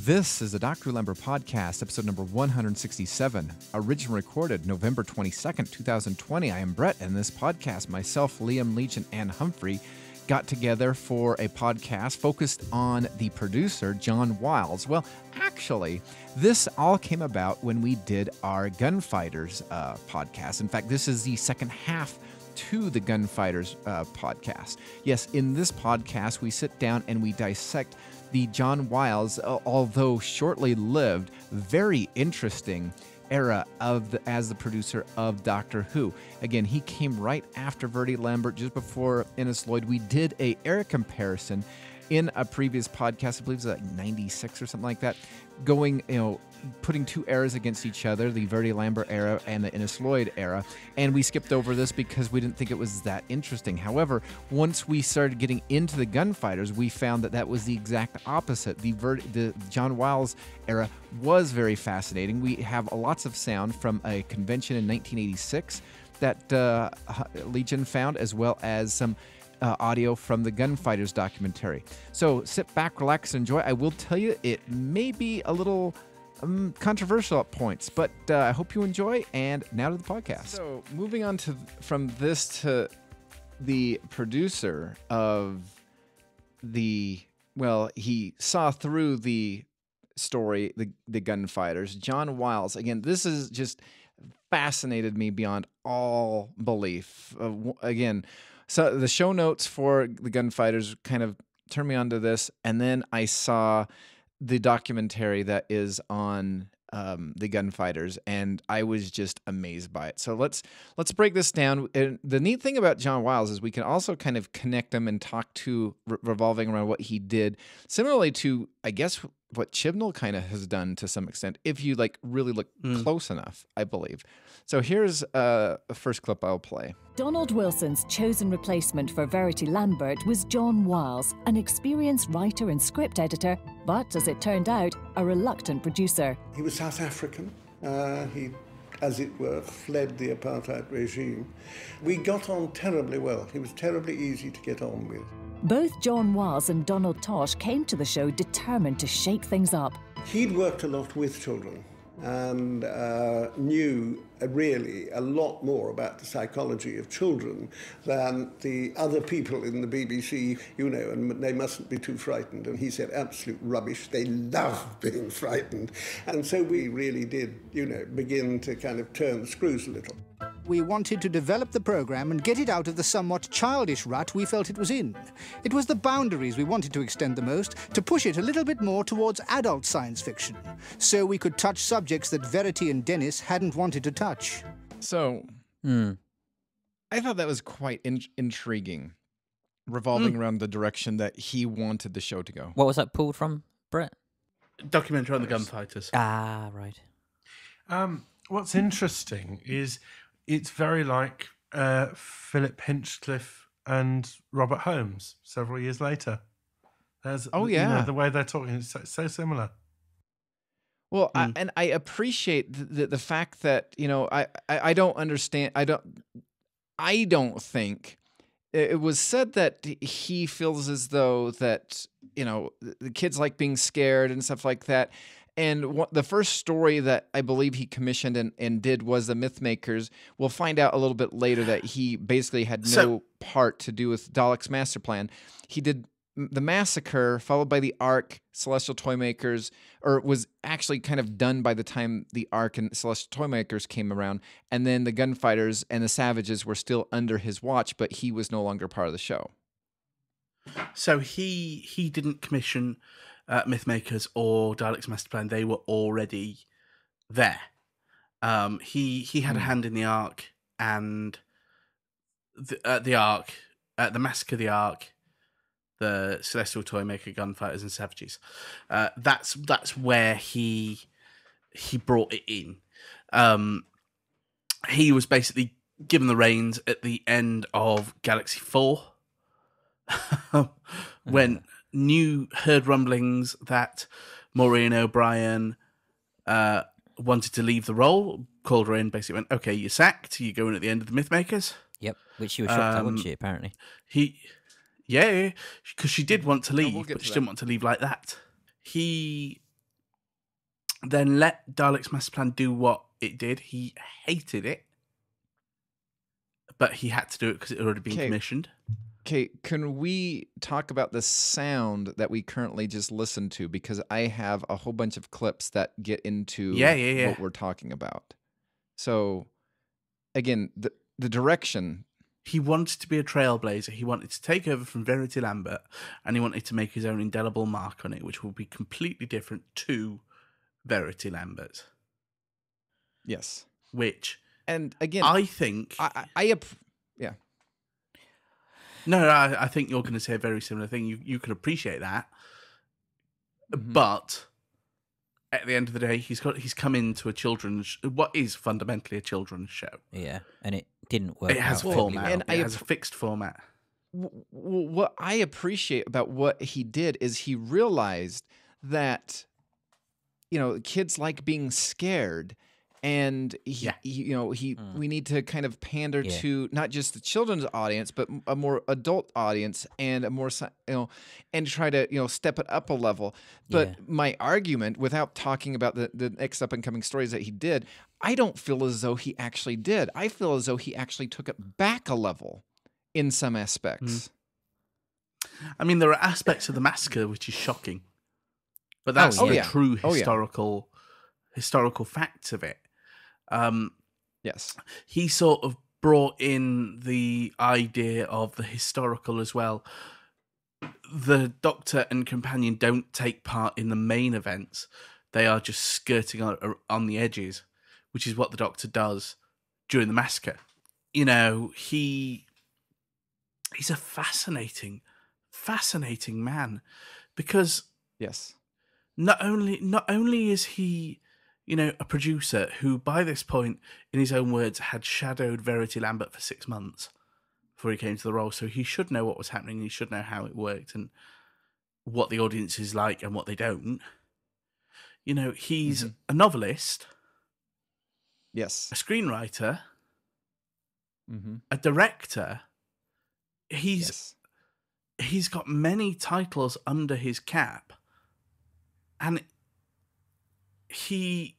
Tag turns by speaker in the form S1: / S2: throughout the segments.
S1: This is the Dr. Lember podcast, episode number 167, originally recorded November 22nd, 2020. I am Brett, and this podcast, myself, Liam Leach, and Ann Humphrey, got together for a podcast focused on the producer, John Wiles. Well, actually, this all came about when we did our Gunfighters uh, podcast. In fact, this is the second half to the Gunfighters uh, podcast. Yes, in this podcast, we sit down and we dissect the John Wiles, uh, although shortly lived, very interesting era of the, as the producer of Doctor Who. Again, he came right after Verity Lambert, just before Innes Lloyd. We did a era comparison in a previous podcast, I believe it was like 96 or something like that, going, you know, putting two eras against each other, the Verity Lambert era and the Innes Lloyd era. And we skipped over this because we didn't think it was that interesting. However, once we started getting into the gunfighters, we found that that was the exact opposite. The, Ver- the John Wiles era was very fascinating. We have lots of sound from a convention in 1986 that uh, Legeon found, as well as some uh, audio from the Gunfighters documentary. So sit back, relax, enjoy. I will tell you, it may be a little um, controversial at points, but uh, I hope you enjoy. And now to the podcast. So moving on to from this to the producer of the well, he saw through the story, the the gunfighters. John Wiles. Again, this is just fascinated me beyond all belief. Uh, again so the show notes for the gunfighters kind of turned me onto this, and then I saw the documentary that is on um, the gunfighters, and I was just amazed by it. So let's let's break this down. And the neat thing about John Wiles is we can also kind of connect him and talk to re- revolving around what he did, similarly to I guess what Chibnall kind of has done to some extent, if you like really look mm. close enough, I believe. So here's uh, a first clip I'll play.
S2: Donald Wilson's chosen replacement for Verity Lambert was John Wiles, an experienced writer and script editor, but as it turned out, a reluctant producer.
S3: He was South African. Uh, he as it were, fled the apartheid regime. We got on terribly well. He was terribly easy to get on with.
S2: Both John Wiles and Donald Tosh came to the show determined to shake things up.
S3: He'd worked a lot with children and uh, knew uh, really a lot more about the psychology of children than the other people in the BBC, you know, and they mustn't be too frightened. And he said, absolute rubbish. They love being frightened. And so we really did, you know, begin to kind of turn the screws a little.
S4: We wanted to develop the programme and get it out of the somewhat childish rut we felt it was in. It was the boundaries we wanted to extend the most, to push it a little bit more towards adult science fiction, so we could touch subjects that Verity and Dennis hadn't wanted to touch.
S1: So, mm. I thought that was quite in- intriguing, revolving mm. around the direction that he wanted the show to go.
S5: What was that pulled from, Brett?
S6: Documentary on the gunfighters.
S5: Ah, right.
S7: Um, what's interesting is it's very like uh, Philip Hinchcliffe and Robert Holmes several years later. There's,
S1: oh yeah,
S7: you know, the way they're talking is so, so similar.
S1: Well, mm. I, and I appreciate the, the fact that you know I, I I don't understand I don't I don't think it was said that he feels as though that you know the kids like being scared and stuff like that and what, the first story that I believe he commissioned and, and did was the Mythmakers. We'll find out a little bit later that he basically had no so, part to do with Dalek's master plan. He did the massacre followed by the ark celestial toymakers or was actually kind of done by the time the ark and celestial toymakers came around and then the gunfighters and the savages were still under his watch but he was no longer part of the show
S6: so he he didn't commission uh, Mythmakers or Dalek's Master Plan, they were already there. Um, he he had mm. a hmm. hand in the Ark and the uh, the Ark, uh, the Massacre of the Ark, the Celestial Toymaker, Gunfighters, and Savages. Uh, that's that's where he he brought it in. Um, he was basically given the reins at the end of Galaxy Four, when new heard rumblings that Maureen O'Brien uh, wanted to leave the role. Called her in, basically went, "Okay, you're sacked. You're going at the end of the Mythmakers."
S5: Yep, which she was shocked um, at, wasn't she? Apparently,
S6: he, yeah, because she did want to leave, we'll but she that. didn't want to leave like that. He then let Dalek's master plan do what it did. He hated it, but he had to do it because it had already been
S1: Okay.
S6: commissioned.
S1: Okay, can we talk about the sound that we currently just listened to? Because I have a whole bunch of clips that get into
S6: Yeah, yeah, yeah.
S1: what we're talking about. So, again, the the direction.
S6: He wanted to be a trailblazer. He wanted to take over from Verity Lambert, and he wanted to make his own indelible mark on it, which will be completely different to Verity Lambert.
S1: Yes,
S6: Which
S1: and again,
S6: I think.
S1: I, I, I
S6: No, no, I, I think you're going to say a very similar thing. You you can appreciate that,
S1: Mhm.
S6: but at the end of the day, he's got he's come into a children's what is fundamentally a children's show.
S5: Yeah, and it didn't work.
S6: It has
S5: out
S6: a format.
S5: well.
S1: and
S6: it
S1: I
S6: has a fixed format.
S1: w- w- what I appreciate about what he did is he realized that you know kids like being scared and he,
S6: Yeah.
S1: he- you know he mm. we need to kind of pander
S5: Yeah.
S1: to not just the children's audience but a more adult audience and a more you know and try to you know step it up a level but
S5: Yeah.
S1: my argument without talking about the the next up and coming stories that he did I don't feel as though he actually did I feel as though he actually took it back a level in some mm. aspects
S6: I mean, there are aspects of the massacre which is shocking, but oh, that's
S1: Oh,
S6: the true
S1: Oh,
S6: historical historical facts of it. Um,
S1: yes
S6: he sort of brought in the idea of the historical as well. The Doctor and companion don't take part in the main events; they are just skirting on, on the edges, which is what the Doctor does during the massacre. You know, he he's a fascinating, fascinating man because
S1: Yes.
S6: not only not only is he you know a producer who by this point in his own words had shadowed verity lambert for six months before he came to the role so he should know what was happening he should know how it worked and what the audience is like and what they don't you know he's
S1: Mhm.
S6: a novelist
S1: Yes.
S6: a screenwriter
S1: Mm-hmm.
S6: a director he's
S1: Yes.
S6: he's got many titles under his cap and he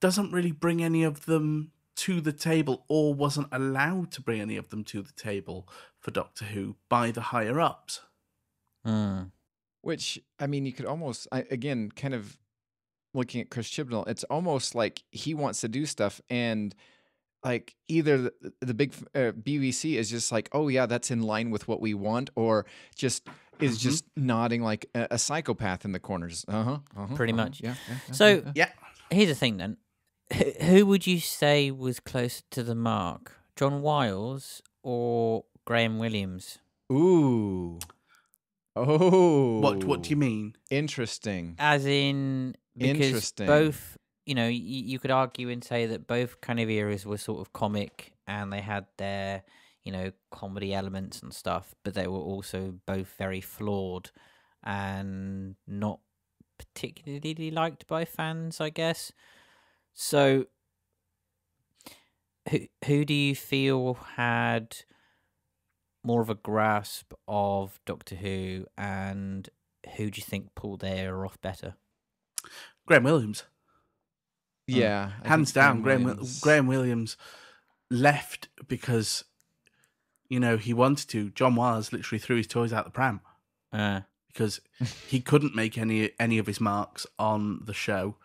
S6: doesn't really bring any of them to the table or wasn't allowed to bring any of them to the table for Doctor Who by the higher ups.
S5: Mm.
S1: Which I mean, you could almost I, again kind of looking at Chris Chibnall. It's almost like he wants to do stuff, and like either the, the big uh, BBC is just like, oh yeah, that's in line with what we want, or just is
S6: Mhm.
S1: just nodding like a, a psychopath in the corners. Uh huh. uh-huh,
S5: Pretty
S1: uh-huh,
S5: much.
S1: Yeah. yeah, yeah,
S5: So-
S1: yeah, yeah.
S6: Yeah.
S5: Here's the thing then. Wh- Who would you say was closer to the mark? John Wiles or Graham Williams?
S1: ooh. Oh.
S6: What what do you mean?
S1: Interesting.
S5: As in, because
S1: Interesting.
S5: both, you know, you, you could argue and say that both kind of eras were sort of comic and they had their, you know, comedy elements and stuff, but they were also both very flawed and not particularly liked by fans, I guess. So, who who do you feel had more of a grasp of Doctor Who, and who do you think pulled their off better?
S6: Graham Williams.
S1: Yeah. I
S6: Hands down, Graham
S1: Williams-
S6: Graham Williams left because you know he wanted to. John Wiles literally threw his toys out the pram.
S5: Uh,
S6: because he couldn't make any any of his marks on the show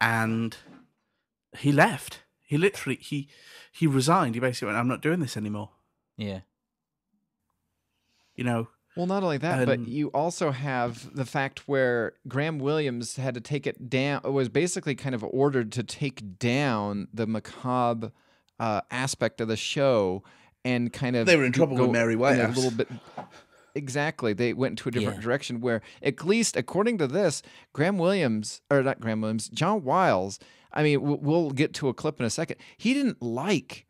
S6: and he left he literally he he resigned he basically went i'm not doing this anymore
S5: yeah,
S6: you know
S1: Well, not only that, but you also have the fact where Graham Williams had to take it down, It was basically kind of ordered to take down the macabre uh, aspect of the show and kind of.
S6: They were in trouble with Mary Whitehouse.
S1: A little bit. Exactly. They went into a different
S5: Yeah.
S1: direction where, at least according to this, Graham Williams, or not Graham Williams, John Wiles, I mean, we'll, we'll get to a clip in a second. He didn't like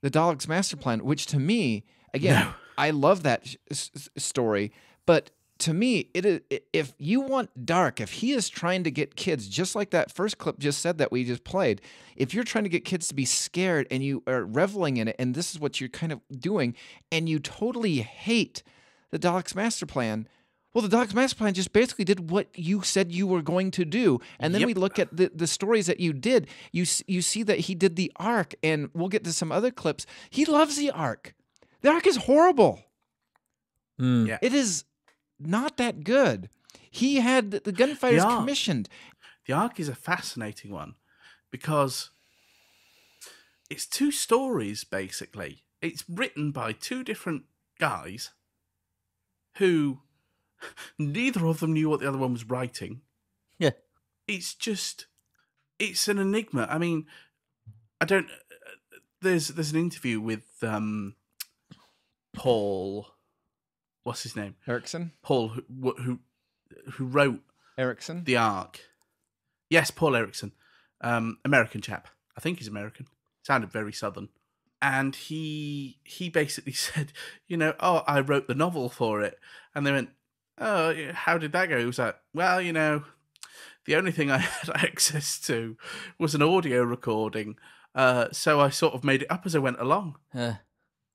S1: the Daleks master plan, which to me, again,
S6: No.
S1: I love that s- story, but to me, it is if you want dark, if he is trying to get kids, just like that first clip just said that we just played, if you're trying to get kids to be scared and you are reveling in it, and this is what you're kind of doing, and you totally hate the Daleks master plan, Well, the Daleks Master Plan just basically did what you said you were going to do, and then we look at the, the stories that you did. You you see that he did the arc, and we'll get to some other clips. He loves the arc. The arc is horrible.
S5: Mm.
S6: Yeah.
S1: It is not that good. He had the gunfighters
S6: The Ark.
S1: commissioned.
S6: The arc is a fascinating one because it's two stories basically. It's written by two different guys who neither of them knew what the other one was writing.
S5: Yeah.
S6: It's just it's an enigma. I mean, I don't there's there's an interview with um Paul what's his name?
S1: Erickson,
S6: Paul who who, who wrote
S1: Erickson.
S6: the Ark. Yes, Paul Erickson, um, American chap. I think he's American. Sounded very southern, and he he basically said, you know, oh, I wrote the novel for it, and they went, oh, how did that go? He was like, well, you know, the only thing I had access to was an audio recording, uh, so I sort of made it up as I went along,
S5: Uh,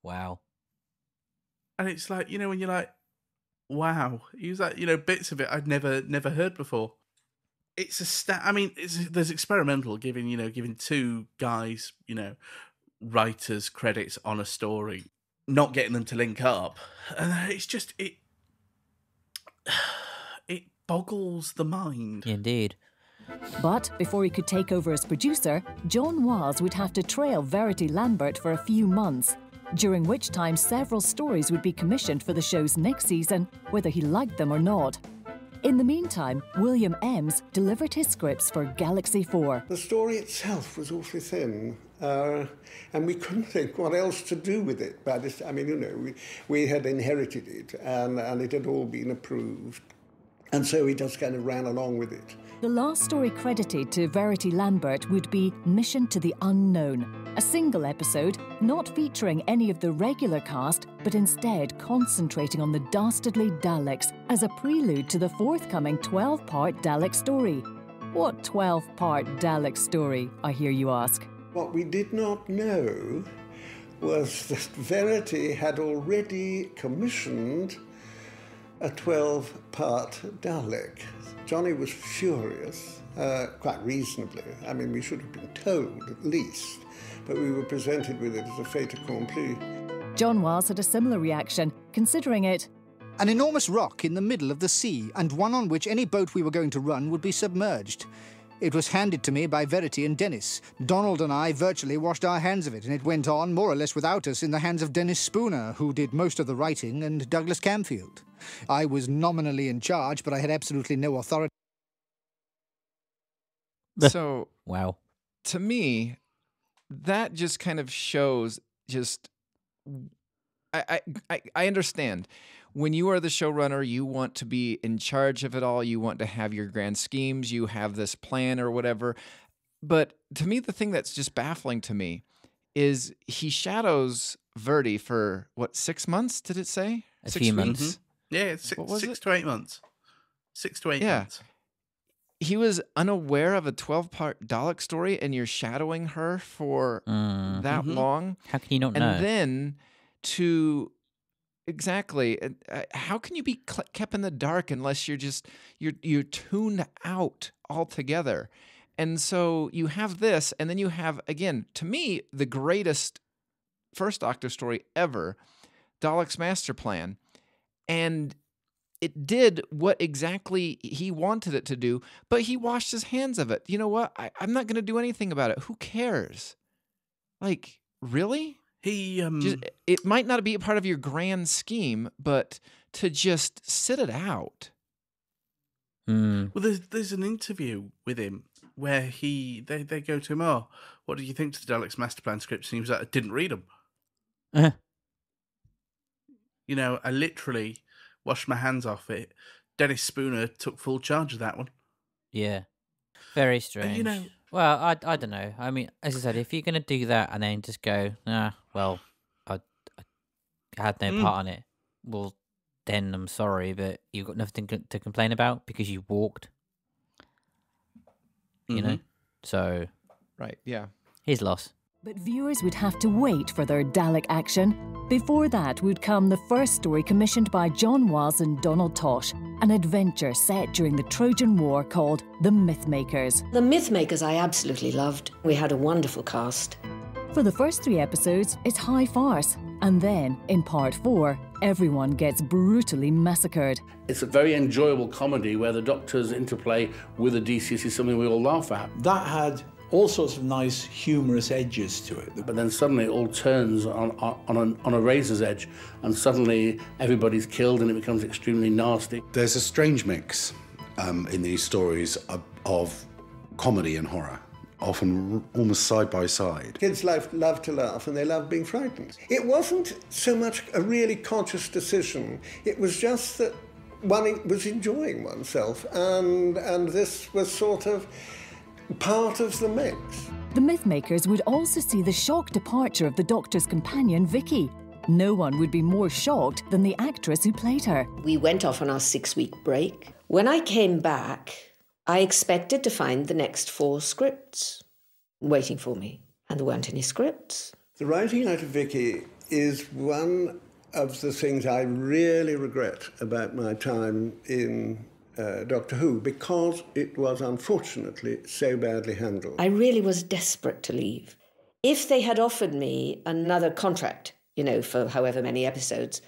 S5: wow.
S6: And it's like, you know, when you're like, wow, he was like, you know, bits of it I'd never never heard before. It's a stat. I mean, it's there's experimental giving you know giving two guys you know writers credits on a story, not getting them to link up, and it's just it it boggles the mind.
S5: Indeed.
S2: But before he could take over as producer, John Wiles would have to trail Verity Lambert for a few months, during which time several stories would be commissioned for the show's next season, whether he liked them or not. In the meantime, William Emms delivered his scripts for Galaxy 4.
S3: The story itself was awfully thin, uh, and we couldn't think what else to do with it. By this, I mean, you know, we, we had inherited it, and, and it had all been approved, and so we just kind of ran along with it.
S2: The last story credited to Verity Lambert would be Mission to the Unknown, a single episode not featuring any of the regular cast, but instead concentrating on the dastardly Daleks as a prelude to the forthcoming 12 part Dalek story. What 12 part Dalek story, I hear you ask?
S3: What we did not know was that Verity had already commissioned a 12 part Dalek. Johnny was furious, uh, quite reasonably. I mean, we should have been told at least, but we were presented with it as a fait accompli.
S2: John Wiles had a similar reaction, considering it
S4: An enormous rock in the middle of the sea, and one on which any boat we were going to run would be submerged. It was handed to me by Verity and Dennis. Donald and I virtually washed our hands of it, and it went on more or less without us in the hands of Dennis Spooner, who did most of the writing, and Douglas Camfield. I was nominally in charge, but I had absolutely no authority.
S1: so
S5: Wow.
S1: to me, that just kind of shows just I, I I I understand. When you are the showrunner, you want to be in charge of it all. You want to have your grand schemes. You have this plan or whatever. But to me, the thing that's just baffling to me is he shadows Verity for what six months? Did it say
S5: A
S1: six
S5: few
S1: weeks?
S5: months.
S6: Yeah, six, six to eight months. Six to eight
S1: Yeah.
S6: months.
S1: He was unaware of a twelve-part Dalek story, and you're shadowing her for
S5: Mm.
S1: that
S6: Mhm.
S1: long.
S5: How can you not
S1: and
S5: know?
S1: then to exactly uh, how can you be kept in the dark unless you're just you're you're tuned out altogether? And so you have this and then you have again to me the greatest first doctor story ever dalek's master plan and it did what exactly he wanted it to do but he washed his hands of it. You know what? I, i'm not going to do anything about it. Who cares? Like really
S6: He um
S1: just, it might not be a part of your grand scheme, but to just sit it out.
S5: Mm.
S6: Well, there's there's an interview with him where he they, they go to him. Oh, what did you think to the Daleks master plan scripts? And he was like, I didn't read them.
S5: Uh,
S6: You know, I literally washed my hands off it. Dennis Spooner took full charge of that one.
S5: yeah. Very
S6: And,
S5: strange.
S6: you know,
S5: Well, I, I don't know. I mean, as I said, if you're going to do that and then just go, nah, well, I, I had no
S6: Mm.
S5: part in it, well, then I'm sorry, but you've got nothing to complain about because you walked, you know?
S6: Mhm.
S5: So,
S1: Right. Yeah.
S5: his loss.
S2: But viewers would have to wait for their Dalek action. Before that would come the first story commissioned by John Wiles and Donald Tosh, an adventure set during the Trojan War called The Mythmakers.
S8: The Mythmakers I absolutely loved. We had a wonderful cast.
S2: For the first three episodes, it's high farce. And then, in part four, everyone gets brutally massacred.
S9: It's a very enjoyable comedy where the Doctor's interplay with the DCS is something we all laugh at.
S10: That had all sorts of nice, humorous edges to it.
S9: But then suddenly it all turns on, on, a, on a razor's edge, and suddenly everybody's killed and it becomes extremely nasty.
S11: There's a strange mix um, in these stories of, of comedy and horror often almost side by side.
S3: Kids love, love to laugh and they love being frightened. It wasn't so much a really conscious decision, it was just that one was enjoying oneself, and, and this was sort of part of the mix.
S2: The Mythmakers would also see the shock departure of the Doctor's companion, Vicky. No one would be more shocked than the actress who played her.
S8: We went off on our six week break. When I came back, I expected to find the next four scripts waiting for me, and there weren't any scripts.
S3: The writing out of Vicky is one of the things I really regret about my time in uh, Doctor Who because it was unfortunately so badly handled.
S8: I really was desperate to leave. If they had offered me another contract, you know, for however many episodes,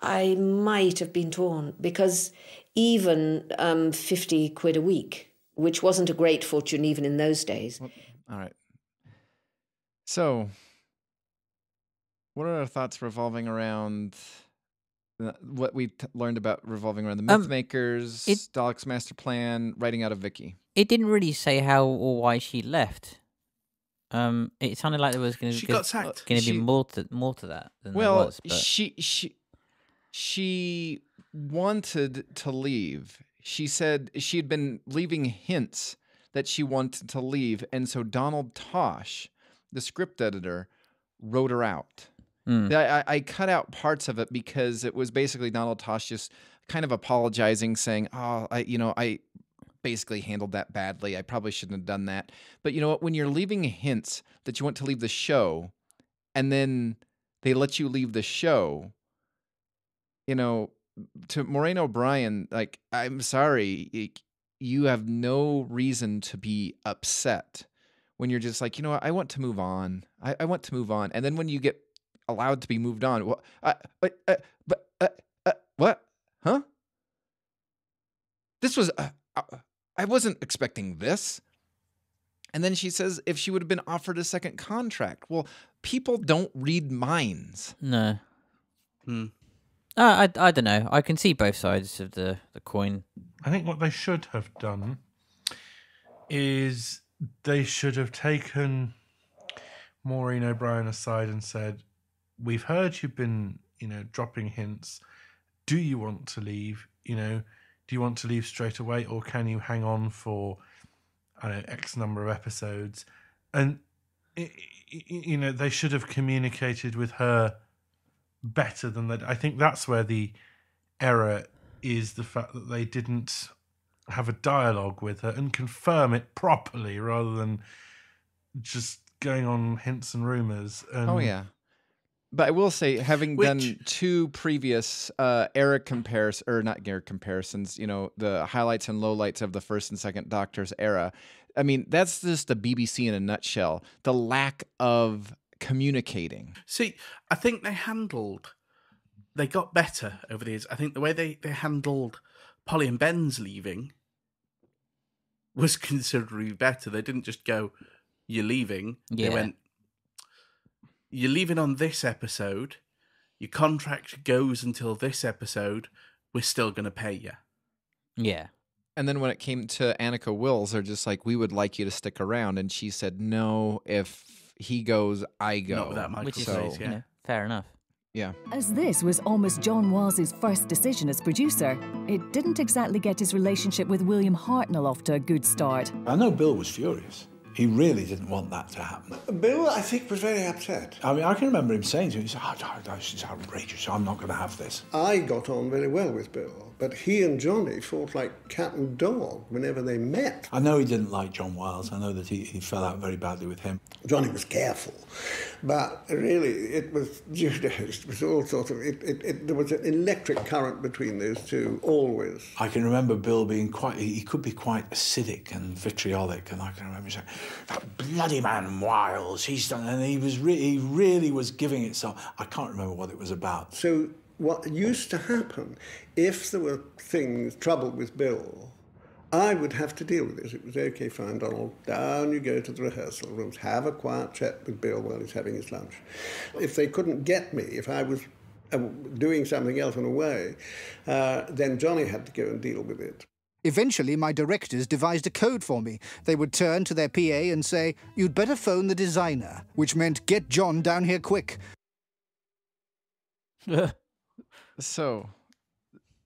S8: I might have been torn because even um, 50 quid a week, which wasn't a great fortune even in those days.
S1: All right. So, what are our thoughts revolving around what we t- learned about revolving around the
S5: Um,
S1: Mythmakers,
S5: it-
S1: Dalek's master plan, writing out of Vicky?
S5: It didn't really say how or why she left. Um, it sounded like there was going
S6: She
S5: to
S6: got sacked.
S5: Going to
S1: She-
S5: be more to more to that than
S1: Well,
S5: there was. But
S1: she she she wanted to leave. She said she had been leaving hints that she wanted to leave, and so Donald Tosh, the script editor, wrote her out.
S5: Mm.
S1: I, I- cut out parts of it because it was basically Donald Tosh just kind of apologizing, saying, "Oh, I, you know, I basically handled that badly. I probably shouldn't have done that." But you know what? When you're leaving hints that you want to leave the show, and then they let you leave the show, you know, to Maureen O'Brien, like, I'm sorry, you have no reason to be upset when you're just like, you know what, I want to move on. I, I want to move on. And then when you get allowed to be moved on, what, uh, but, uh, but, uh, uh, what, huh? This was, uh, uh, I wasn't expecting this. And then she says if she would have been offered a second contract. Well, people don't read minds.
S5: no,
S6: Hmm.
S5: uh, I I don't know. I can see both sides of the the coin.
S7: I think what they should have done is they should have taken Maureen O'Brien aside and said, "We've heard you've been, you know, dropping hints. Do you want to leave? You know, do you want to leave straight away, or can you hang on for, I don't know, X number of episodes?" And i- i- you know, they should have communicated with her better than that. I think that's where the error is the fact that they didn't have a dialogue with her and confirm it properly rather than just going on hints and rumors. Oh, and
S1: Oh yeah. But I will say, having done two previous uh, era comparisons, or not era comparisons, you know, the highlights and lowlights of the first and second Doctor's era, I mean, that's just the BBC in a nutshell. The lack of communicating.
S6: See, I think they handled, they got better over the years. I think the way they, they handled Polly and Ben's leaving was considerably better. They didn't just go, "You're leaving."
S5: Yeah.
S6: They went, "You're leaving on this episode. Your contract goes until this episode. We're still going to pay you."
S5: Yeah,
S1: And then when it came to Anneke Wills, they're just like, we would like you to stick around. And she said, no, if he goes, I go.
S6: Not without Michael
S5: which is
S1: so-
S6: Caine,
S5: you know, fair enough.
S1: Yeah.
S2: As this was almost John Wiles's first decision as producer, it didn't exactly get his relationship with William Hartnell off to a good start.
S10: I know Bill was furious. He really didn't want that to happen.
S3: Bill, I think, was very upset.
S10: I mean, I can remember him saying to me, he said, oh, this is outrageous. I'm not going to have this.
S3: I got on very well with Bill. But he and Johnny fought like cat and dog whenever they met.
S10: I know he didn't like John Wiles. I know that he, he fell out very badly with him.
S3: Johnny was careful, but really it was you know, it was all sorts of it, it, it, there was an electric current between those two always.
S10: I can remember Bill being quite he could be quite acidic and vitriolic, and I can remember saying, "That bloody man Wiles, he's done," and he was re- he really was giving it some. I can't remember what it was about.
S3: So what used to happen if there were things trouble with Bill. I would have to deal with it. It was okay, fine, Donald. Down you go to the rehearsal rooms. Have a quiet chat with Bill while he's having his lunch. If they couldn't get me, if I was uh, doing something else on the way, uh, then Johnny had to go and deal with it.
S4: Eventually, my directors devised a code for me. They would turn to their PA and say, You'd better phone the designer, which meant get John down here quick.
S1: so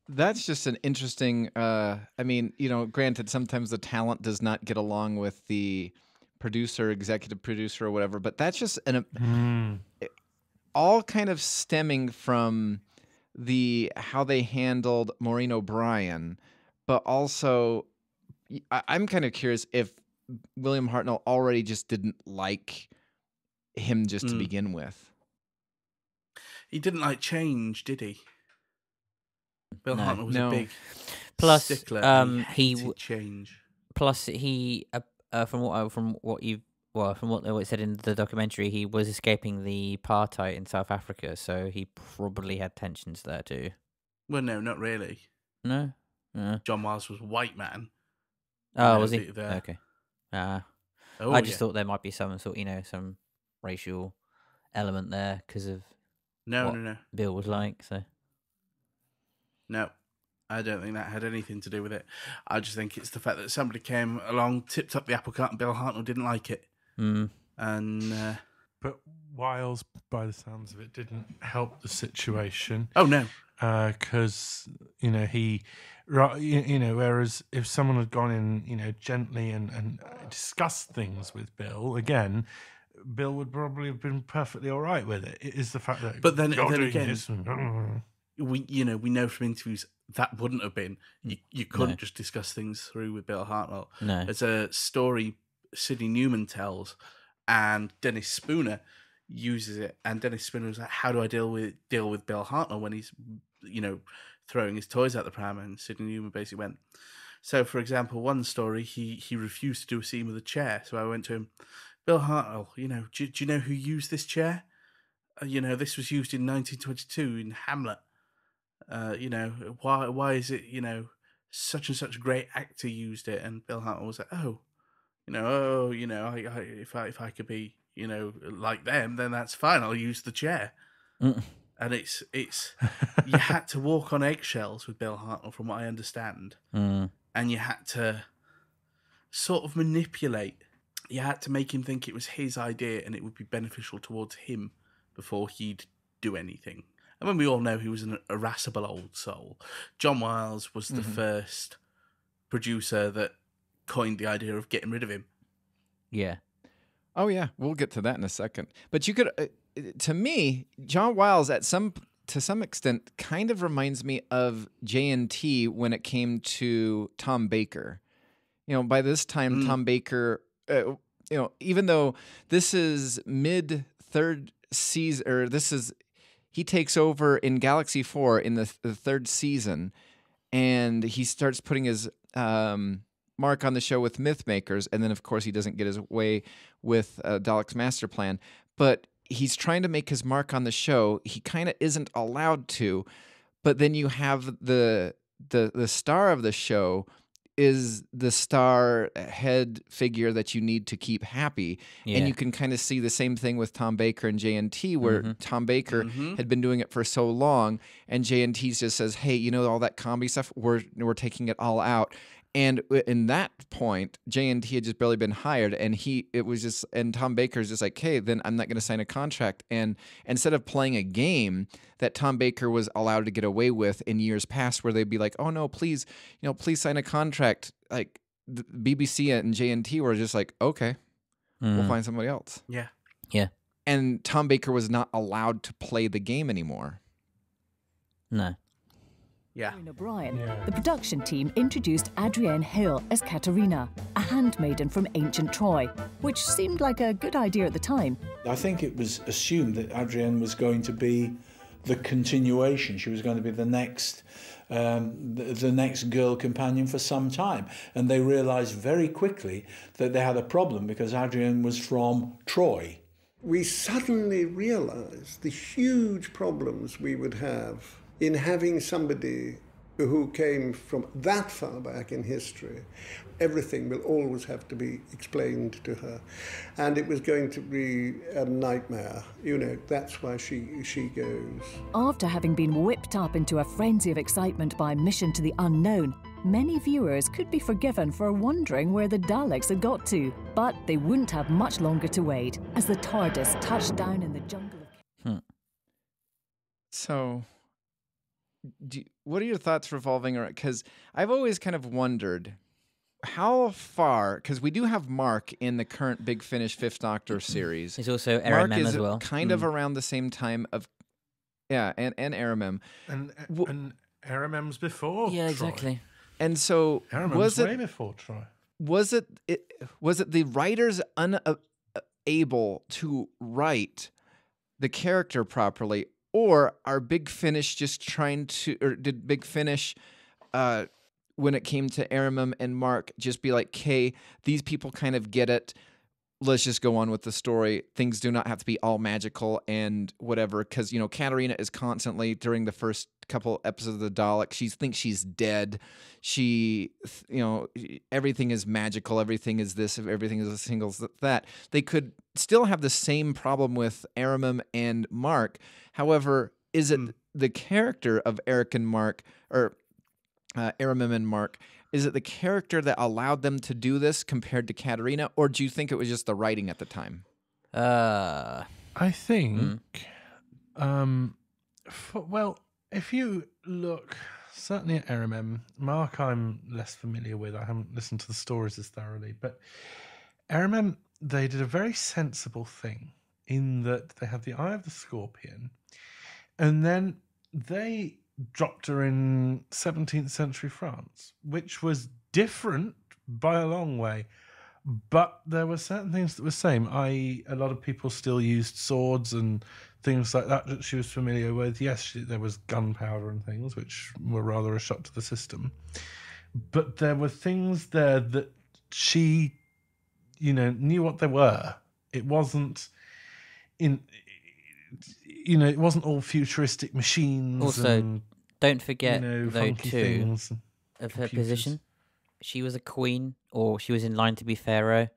S1: that's just an interesting uh i mean you know granted sometimes the talent does not get along with the producer executive producer or whatever but that's just an
S7: Mm.
S1: all kind of stemming from the how they handled maureen o'brien but also I, i'm kind of curious if william hartnell already just didn't like him just to
S6: Mm.
S1: begin with
S6: He didn't like change, did he? Bill
S5: No.
S6: Hartnell was
S1: No.
S6: a big
S5: Plus,
S6: stickler.
S5: um,
S6: he
S5: he
S6: hated
S5: w-
S6: change.
S5: Plus, he uh, uh, from what I, from what you well from what it said in the documentary, he was escaping the apartheid in South Africa, so he probably had tensions there too.
S6: Well, no, not really.
S5: No, no.
S6: John Miles was a white man.
S5: Oh, was he?
S6: the- the-
S5: Okay. Ah,
S6: Oh,
S5: I just
S6: yeah.
S5: thought there might be some sort, you know, some racial element there because of
S6: No,
S5: what
S6: no, no.
S5: Bill was like. So
S6: No, I don't think that had anything to do with it. I just think it's the fact that somebody came along, tipped up the apple cart, and Bill Hartnell didn't like it.
S5: Mm.
S6: And uh,
S7: But Wiles, by the sounds of it, didn't help the situation.
S6: oh no,
S7: because you know he, ri- you, you know, whereas if someone had gone in, you know, gently and and discussed things with Bill again. Bill would probably have been perfectly all right with it. It is the fact that,
S6: But then- then again-
S7: this and-
S6: we you know we know from interviews that wouldn't have been. You you couldn't
S5: No.
S6: just discuss things through with Bill Hartnell.
S5: no,
S6: There's a story Sydney Newman tells, and Dennis Spooner uses it. And Dennis Spooner was like, "How do I deal with deal with Bill Hartnell when he's, you know, throwing his toys at the pram?" And Sydney Newman basically went. So, for example, one story he he refused to do a scene with a chair. So I went to him, Bill Hartnell. You know, do, do you know who used this chair? Uh, you know, this was used in 1922 in Hamlet. Uh, you know, why why is it? You know, such and such a great actor used it, and Bill Hartnell was like, oh you know, oh, you know, I, I, if I if I could be, you know, like them, then that's fine. I'll use the chair.
S5: Mm.
S6: And it's it's you had to walk on eggshells with Bill Hartnell, from what I understand,
S5: mm.
S6: and you had to sort of manipulate. You had to make him think it was his idea and it would be beneficial towards him before he'd do anything. And mean, we all know he was an irascible old soul, John Wiles was the
S1: Mhm.
S6: first producer that coined the idea of getting rid of him.
S5: yeah,
S1: Oh yeah, we'll get to that in a second. But you could, uh, to me, John Wiles at some to some extent kind of reminds me of JNT when it came to Tom Baker. You know, by this time,
S6: Mm.
S1: Tom Baker, uh, you know, even though this is mid third season, or this is he takes over in Galaxy Four in the, the third season, and he starts putting his um, mark on the show with Mythmakers, and then of course he doesn't get his way with uh, Dalek's master plan, but he's trying to make his mark on the show. He kind of isn't allowed to, but then you have the the the star of the show is the star head figure that you need to keep happy
S5: yeah.
S1: and you can kind of see the same thing with Tom Baker and JNT where
S5: Mhm.
S1: Tom Baker
S6: Mhm.
S1: had been doing it for so long and JNT just says hey you know all that comedy stuff we're we're taking it all out and in that point JNT had just barely been hired and he it was just and Tom Baker's just like hey then I'm not going to sign a contract and instead of playing a game that Tom Baker was allowed to get away with in years past where they'd be like oh no please you know please sign a contract like the BBC and J and T were just like okay we'll
S5: Mm.
S1: find somebody else
S6: Yeah, Yeah.
S1: and Tom Baker was not allowed to play the game anymore.
S5: no.
S6: Yeah.
S2: O'Brien,
S7: Yeah.
S2: the production team introduced Adrienne Hill as Katarina, a handmaiden from ancient Troy, which seemed like a good idea at the time.
S10: I think it was assumed that Adrienne was going to be the continuation. She was going to be the next, um, the, the next girl companion for some time, and they realised very quickly that they had a problem because Adrienne was from Troy.
S3: we suddenly realized the huge problems we would have in having somebody who came from that far back in history. Everything will always have to be explained to her. And it was going to be a nightmare. You know, that's why she, she goes.
S2: After having been whipped up into a frenzy of excitement by Mission to the Unknown, many viewers could be forgiven for wondering where the Daleks had got to. But they wouldn't have much longer to wait as the TARDIS touched down in the jungle of. Hmm.
S1: So, do what are your thoughts revolving around? Because I've always kind of wondered how far, because we do have Marc in the current Big Finish Fifth Doctor series.
S5: He's also
S1: Marc
S5: Erimem
S1: is
S5: as well.
S1: kind of
S6: Mm.
S1: around the same time of, yeah, and and Erimem.
S7: And
S1: W-
S7: and Erimem's before.
S5: Yeah,
S7: Troy.
S5: exactly.
S1: And so
S7: Erimem's
S1: was
S7: way before Troy.
S1: was it, it was it the writers unable to write the character properly or are big finish just trying to or did big finish uh when it came to erimem and marc just be like okay these people kind of get it let's just go on with the story. Things do not have to be all magical and whatever because you know katarina is constantly during the first couple episodes of the dalek she thinks she's dead. She you know everything is magical everything is this everything is a single that. They could still have the same problem with erimem and marc. However is it the character of eric and marc or uh, erimem and marc is it the character that allowed them to do this compared to katarina or do you think it was just the writing at the time
S5: Uh,
S7: I think,
S5: Hmm.
S7: um, for, well, if you look certainly at Erimem, Marc, I'm less familiar with. I haven't listened to the stories as thoroughly, but Erimem, they did a very sensible thing in that they had the Eye of the Scorpion, and then they dropped her in 17th century France, which was different by a long way. But there were certain things that were same. I a lot of people still used swords and things like that that she was familiar with. Yes, she, there was gunpowder and things which were rather a shock to the system. But there were things there that she, you know, knew what they were. It wasn't in, you know, it wasn't all futuristic machines.
S5: Also,
S7: and,
S5: don't forget
S7: you know,
S5: though too of her position. She was a queen, or she was in line to be pharaoh,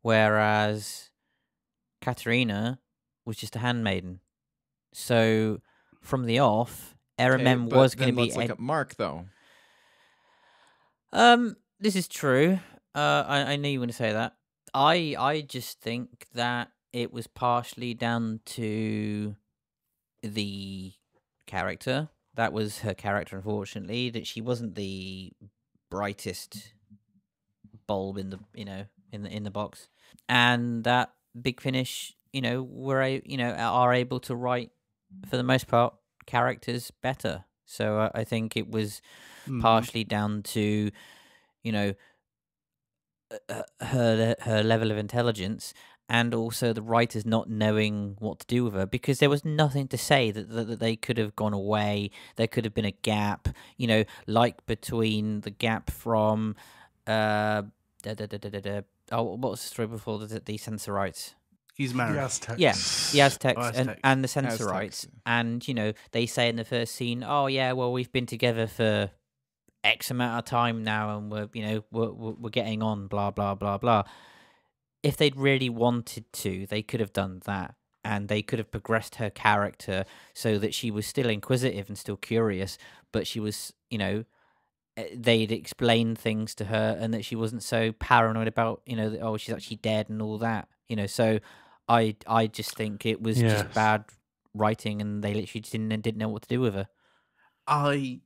S5: whereas Katarina was just a handmaiden. So from the off, Erimem
S1: but
S5: was going to be
S1: let's look
S5: ed-
S1: at marc though
S5: Um, this is true. Uh, I, I knew you were going to say that. I I just think that it was partially down to the character. That was her character, unfortunately. That she wasn't the brightest bulb in the you know in the in the box, and that Big Finish, you know, were a, you know are able to write for the most part characters better. So uh, I think it was
S6: Hmm.
S5: partially down to you know uh, her her level of intelligence and also the writers not knowing what to do with her because there was nothing to say that, that, that they could have gone away there could have been a gap you know like between the gap from uh da, da, da, da, da, da, oh what was the story before the, the Sensorites
S6: He's married.
S7: The Aztecs.
S5: yeah, the Aztecs,
S6: Oh,
S5: and,
S6: Aztecs.
S5: and the Sensorites.
S1: Aztecs.
S5: And, you know, they say in the first scene, oh, yeah, well, we've been together for X amount of time now and we're, you know, we're, we're we're getting on, blah, blah, blah, blah. If they'd really wanted to, they could have done that. And they could have progressed her character so that she was still inquisitive and still curious, but she was, you know, eh, they'd explain things to her and that she wasn't so paranoid about, you know, that, oh, she's actually dead and all that, you know. So I I just think it was
S7: Yes.
S5: just bad writing, and they literally didn't didn't know what to do with her.
S6: I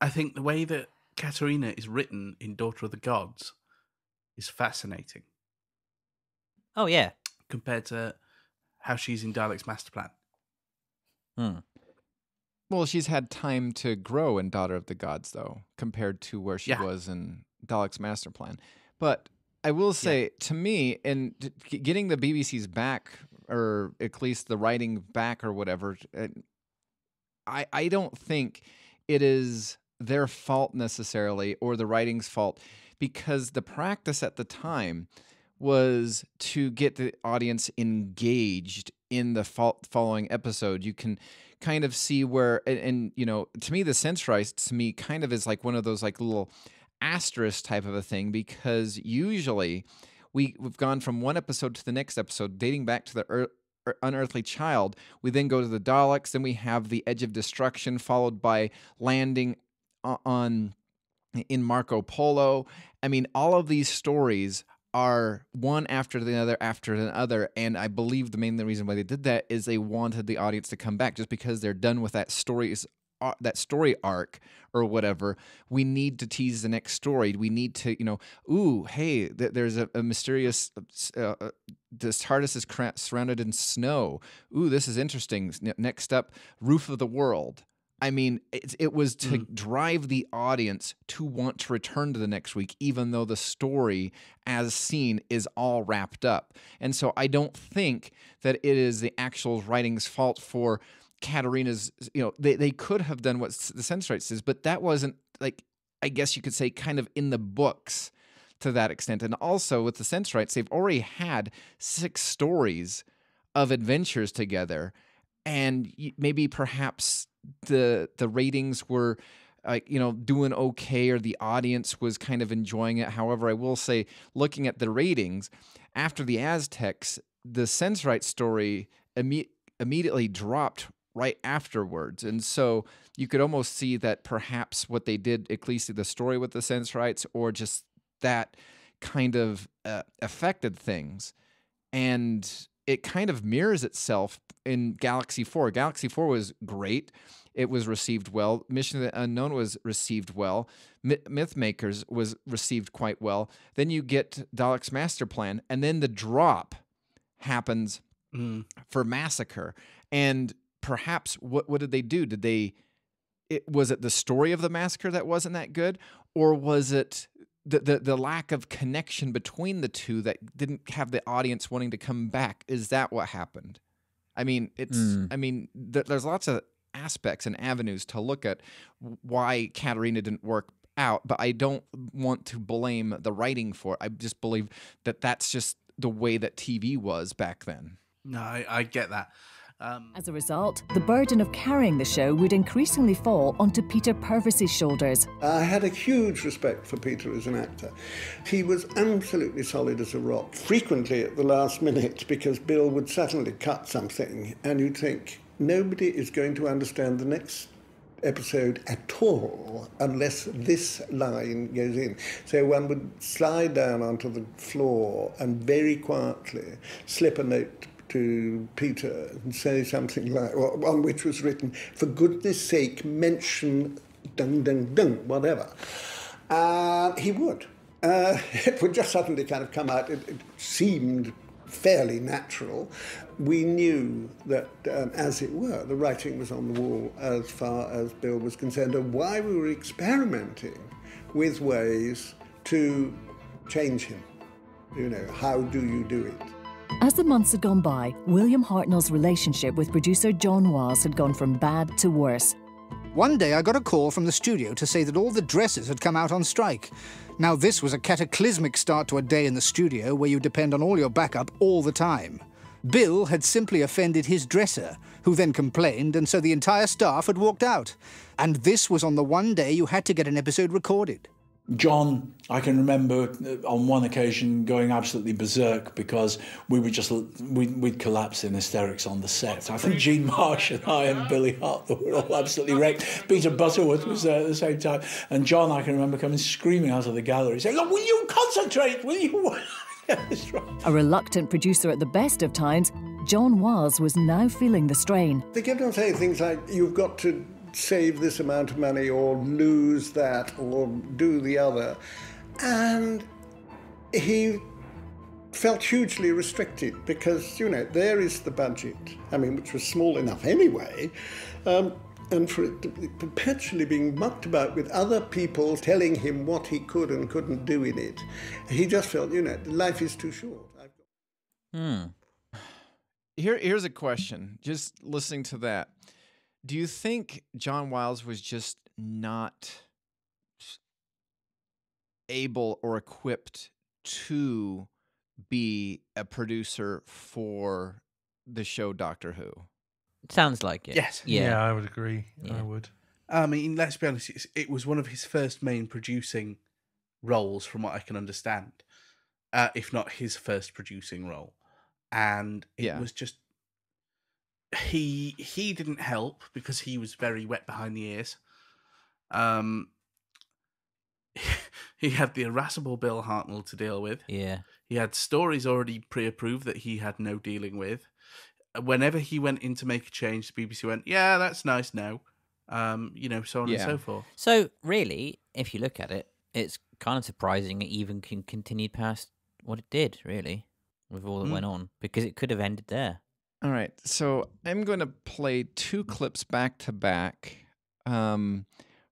S6: I think the way that Katarina is written in Daughter of the Gods is fascinating
S5: Oh yeah,
S6: compared to how she's in Dalek's Master Plan.
S5: hmm.
S1: Well, she's had time to grow in Daughter of the Gods, though, compared to where she
S6: Yeah.
S1: was in Dalek's Master Plan. But I will say, to me, in getting the BBC's back, or at least the writing back, or whatever, uh, I I don't think it is their fault necessarily, or the writing's fault, because the practice at the time was to get the audience engaged in the fol- following episode. You can kind of see where, and, and you know, to me, the sense to me kind of is like one of those like little asterisk type of a thing because usually we we've gone from one episode to the next episode, dating back to the er- unearthly child. We then go to the Daleks, then we have the Edge of Destruction, followed by landing on in Marco Polo. I mean, all of these stories are one after the other after the other and i believe the main reason why they did that is they wanted the audience to come back just because they're done with that stories uh, that story arc or whatever we need to tease the next story we need to you know ooh hey th- there's a, a mysterious uh, uh, this TARDIS is surrounded in snow. Ooh, this is interesting. N- Next up, Roof of the World. I mean, it, it was to mm. drive the audience to want to return to the next week, even though the story, as seen, is all wrapped up. And so I don't think that it is the actual writing's fault for Katarina's. You know, they, they could have done what the Sensorite says, but that wasn't like, I guess you could say, kind of in the books to that extent. And also with the Sensorites, they've already had six stories of adventures together, and maybe perhaps the the ratings were. Like you know, doing okay, or the audience was kind of enjoying it. However, I will say, looking at the ratings after the Aztecs, the Sensorite story imme- immediately dropped right afterwards, and so you could almost see that perhaps what they did, at least the story with the Sensorites, or just that kind of uh, affected things and it kind of mirrors itself in Galaxy 4. Galaxy 4 was great. It was received well. Mission of the Unknown was received well. Mythmakers was received quite well. Then you get Dalek's Master Plan, and then the drop happens
S6: Mm.
S1: for Massacre. And perhaps what what did they do? Did they it was it the story of the massacre that wasn't that good or was it the, the the lack of connection between the two that didn't have the audience wanting to come back is that what happened i mean it's
S5: Mm.
S1: i mean th- there's lots of aspects and avenues to look at why Katarina didn't work out but i don't want to blame the writing for it i just believe that that's just the way that tv was back then
S6: No, I, I get that. Um,
S2: As a result, the burden of carrying the show would increasingly fall onto Peter Purves's shoulders.
S3: I had a huge respect for Peter as an actor. He was absolutely solid as a rock, frequently at the last minute, because Bill would suddenly cut something, and you'd think, nobody is going to understand the next episode at all unless this line goes in. So one would slide down onto the floor and very quietly slip a note to Peter and say something like, well, one which was written, for goodness sake, mention dung, dung, dung, whatever. Uh, he would. Uh, it would just suddenly kind of come out. It, it seemed fairly natural. We knew that, um, as it were, the writing was on the wall as far as Bill was concerned, and why we were experimenting with ways to change him. You know, how do you do it?
S2: As the months had gone by, William Hartnell's relationship with producer John Wiles had gone from bad to worse.
S4: One day I got a call from the studio to say that all the dresses had come out on strike. Now, this was a cataclysmic start to a day in the studio where you depend on all your backup all the time. Bill had simply offended his dresser, who then complained, and so the entire staff had walked out. And this was on the one day you had to get an episode recorded.
S10: John, I can remember uh, on one occasion going absolutely berserk because we were just we'd, we'd collapse in hysterics on the set. I think Jean Marsh and I and Billy Hart were all absolutely wrecked. Peter Butterworth was there at the same time, and John, I can remember coming screaming out of the gallery, saying, "Look, will you concentrate? Will you?" That's right.
S2: A reluctant producer at the best of times, John Wiles was now feeling the strain.
S3: They kept on saying things like, you've got to save this amount of money or lose that or do the other. And he felt hugely restricted because, you know, there is the budget, I mean, which was small enough anyway. Um, and for it to be perpetually being mucked about with other people telling him what he could and couldn't do in it. He just felt, you know, life is too short.
S5: Hmm.
S1: Here, here's a question. Just listening to that, do you think John Wiles was just not able or equipped to be a producer for the show Doctor Who?
S5: Sounds like it.
S6: Yes.
S5: Yeah.
S7: I would agree. I would.
S6: I mean, let's be honest. It's, it was one of his first main producing roles, from what I can understand, uh, if not his first producing role, and it
S1: Yeah.
S6: was just he he didn't help because he was very wet behind the ears. Um, he had the irascible Bill Hartnell to deal with.
S5: Yeah.
S6: He had stories already pre-approved that he had no dealing with. Whenever he went in to make a change, the BBC went, "Yeah, that's nice now," um, you know, so on
S1: Yeah.
S6: and so forth.
S5: So really, if you look at it, it's kind of surprising it even can continue past what it did. Really, with all that
S6: Mm.
S5: went on, because it could have ended there.
S1: All right, so I'm going to play two clips back to back. Um,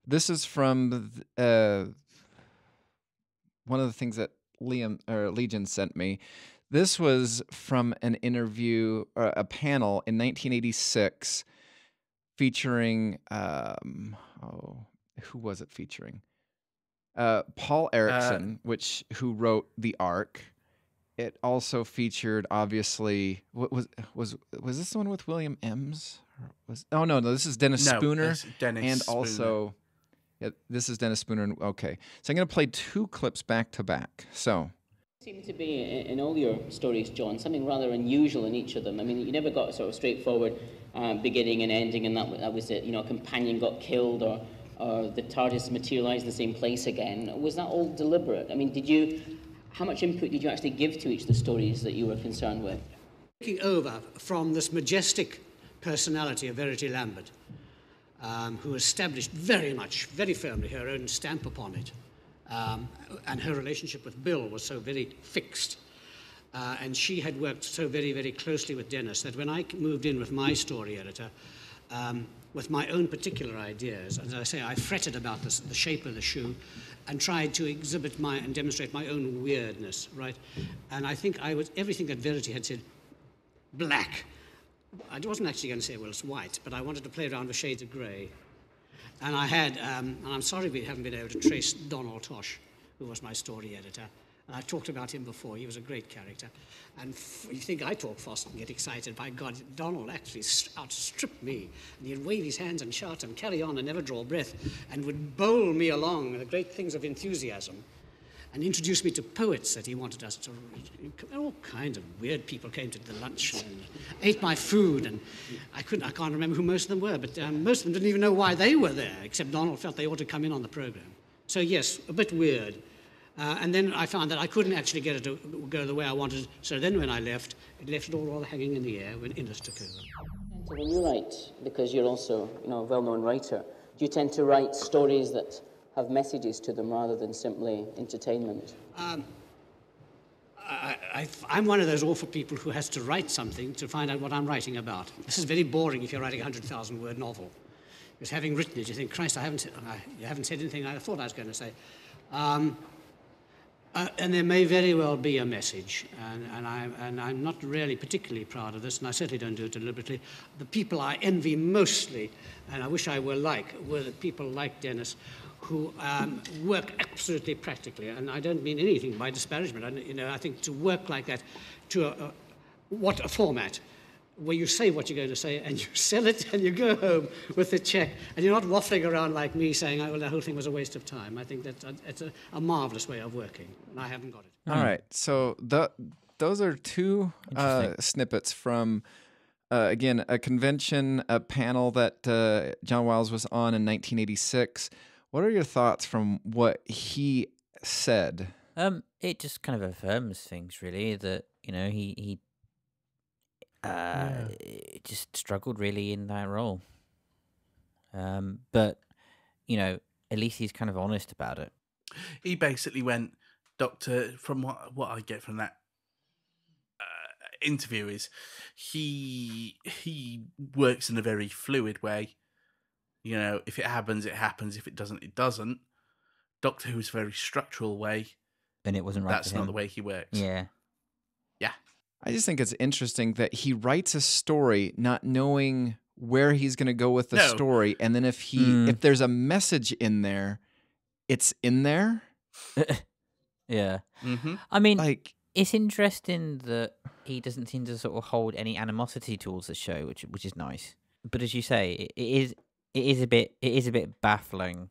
S1: this is from uh, one of the things that Liam or Legeon sent me. This was from an interview, or a panel in 1986, featuring um, oh, who was it featuring? Uh, Paul Erickson, which who wrote the Ark. It also featured, obviously, what was was was this the one with William Emms? Or Was oh no no this is Dennis
S6: No,
S1: Spooner
S6: that's Dennis
S1: and
S6: Spooner.
S1: also yeah, this is Dennis Spooner. and- Okay, so I'm gonna play two clips back to back. So
S12: seemed to be in in all your stories, John, something rather unusual in each of them. I mean, you never got a sort of straightforward uh, beginning and ending, and that, that was it. You know, a companion got killed, or, or the TARDIS materialised in the same place again. Was that all deliberate? I mean, did you? How much input did you actually give to each of the stories that you were concerned with?
S13: Taking over from this majestic personality of Verity Lambert, um, who established very much, very firmly her own stamp upon it. Um, and her relationship with Bill was so very fixed. Uh, and she had worked so very, very closely with Dennis that when I moved in with my story editor, um, with my own particular ideas, as I say, I fretted about this, the shape of the shoe and tried to exhibit my and demonstrate my own weirdness, right? And I think I was everything that Verity had said black. I wasn't actually going to say, well, it's white, but I wanted to play around with shades of grey. And I had, um, and I'm sorry we haven't been able to trace Donald Tosh, who was my story editor. I've talked about him before. He was a great character. And you think I talk fast and get excited. By God, Donald actually outstripped me. And he'd wave his hands and shout and carry on and never draw breath and would bowl me along with the great things of enthusiasm and introduced me to poets that he wanted us to read. All kinds of weird people came to the lunch and ate my food, and I couldn't, I can't remember who most of them were, but um, most of them didn't even know why they were there, except Donald felt they ought to come in on the program. So yes, a bit weird. Uh, and then I found that I couldn't actually get it to go the way I wanted. So then when I left, it left it all rather hanging in the air when Innes took over.
S12: So when you write, because you're also you know, a well-known writer, do you tend to write stories that have messages to them rather than simply entertainment?
S13: Um, I, am one of those awful people who has to write something to find out what I'm writing about. This is very boring if you're writing a 100,000 word novel. Because having written it, you think, Christ, I haven't, I, you haven't said anything I thought I was going to say. Um, uh, and there may very well be a message, and, and, I, and I'm not really particularly proud of this, and I certainly don't do it deliberately. The people I envy mostly, and I wish I were like, were the people like Dennis, who um, work absolutely practically, and I don't mean anything by disparagement. I, you know, I think to work like that, to a, a, what a format, where you say what you're going to say and you sell it and you go home with the check, and you're not waffling around like me saying, "Oh, well, the whole thing was a waste of time." I think that's a, it's a, a marvelous way of working, and I haven't got it.
S1: All right. So the those are two uh, snippets from uh, again a convention, a panel that uh, John Wiles was on in 1986. What are your thoughts from what he said?
S5: Um, it just kind of affirms things, really. That you know he he uh just struggled really in that role. Um, but you know, at least he's kind of honest about it.
S6: He basically went, Doctor. From what what I get from that uh, interview is he he works in a very fluid way. you know, if it happens, it happens. If it doesn't, it doesn't. Doctor Who's a very structural way.
S5: And it wasn't right.
S6: That's not the way he works.
S5: Yeah.
S6: Yeah.
S1: I just think it's interesting that he writes a story not knowing where he's going to go with the
S6: No.
S1: story, and then if he
S5: Hmm.
S1: if there's a message in there, it's in there.
S5: Yeah.
S6: Mm-hmm.
S5: I mean,
S1: Like
S5: it's interesting that he doesn't seem to sort of hold any animosity towards the show, which which is nice. But as you say, it, it is it is a bit it is a bit baffling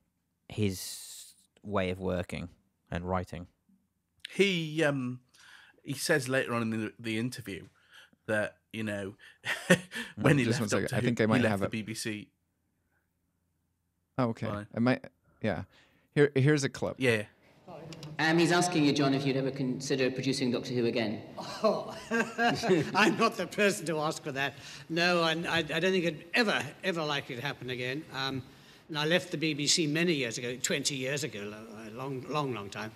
S5: his way of working and writing.
S6: He um he says later on in the, the interview that you know when he
S1: just
S6: left
S1: one second.
S6: Doctor
S1: I
S6: Who,
S1: think I might
S6: he left
S1: have
S6: the BBC.
S1: oh, okay,
S6: Fine.
S1: I might yeah. Here here's a clip.
S6: Yeah.
S12: Um, he's asking you, John, if you'd ever consider producing Doctor Who again.
S13: Oh, I'm not the person to ask for that. No, I, I, I don't think it ever, ever likely to happen again. Um, and I left the BBC many years ago, 20 years ago, a long, long, long time.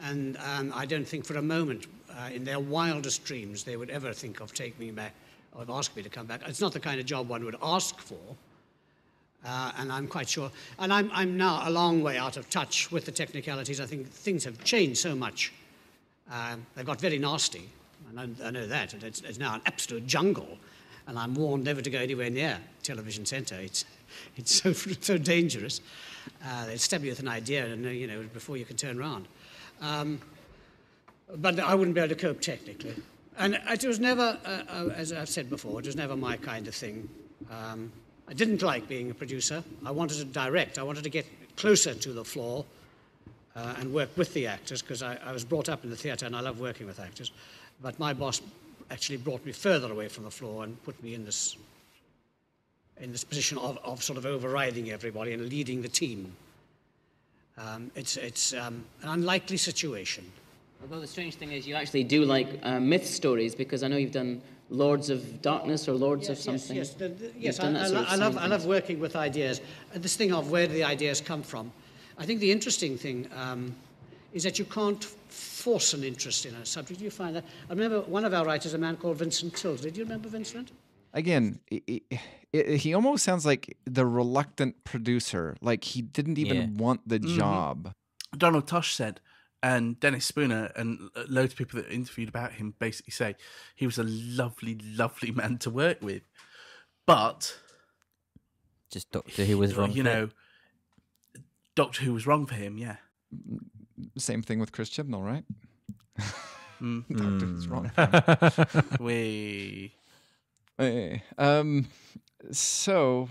S13: And um, I don't think for a moment uh, in their wildest dreams they would ever think of taking me back or ask me to come back. It's not the kind of job one would ask for. Uh, and I'm quite sure. And I'm, I'm now a long way out of touch with the technicalities. I think things have changed so much. Um, they've got very nasty. I know, I know that. and It's, it's now an absolute jungle. And I'm warned never to go anywhere near Television Centre. It's, it's so, so dangerous. Uh, they stab you with an idea, and uh, you know before you can turn around. Um, but I wouldn't be able to cope technically. And it was never, uh, uh, as I've said before, it was never my kind of thing. Um, I didn't like being a producer. I wanted to direct. I wanted to get closer to the floor uh, and work with the actors because I, I was brought up in the theatre and I love working with actors. But my boss actually brought me further away from the floor and put me in this, in this position of, of sort of overriding everybody and leading the team. Um, it's it's um, an unlikely situation.
S12: Although the strange thing is, you actually do like uh, myth stories because I know you've done Lords of Darkness or Lords of something.
S13: Yes, the, the, yes I,
S12: done
S13: I,
S12: sort
S13: lo-
S12: of
S13: I love, I love working with ideas. Uh, This thing of where do the ideas come from. I think the interesting thing um, is that you can't force an interest in a subject. You find that. I remember one of our writers, a man called Vincent Tilsley. Do you remember Vincent?
S1: Again, i i i he almost sounds like the reluctant producer. Like he didn't even
S5: Yeah.
S1: want the
S6: Mhm.
S1: job.
S6: Donald Tosh said, and Dennis Spooner and loads of people that interviewed about him basically say he was a lovely, lovely man to work with, but
S5: Just Doctor Who was wrong.
S6: you
S5: for it.
S6: know, Doctor Who was wrong for him. Yeah.
S1: Same thing with Chris Chibnall, right?
S6: Mm.
S1: Doctor Who's wrong.
S6: we
S1: Hey, um, so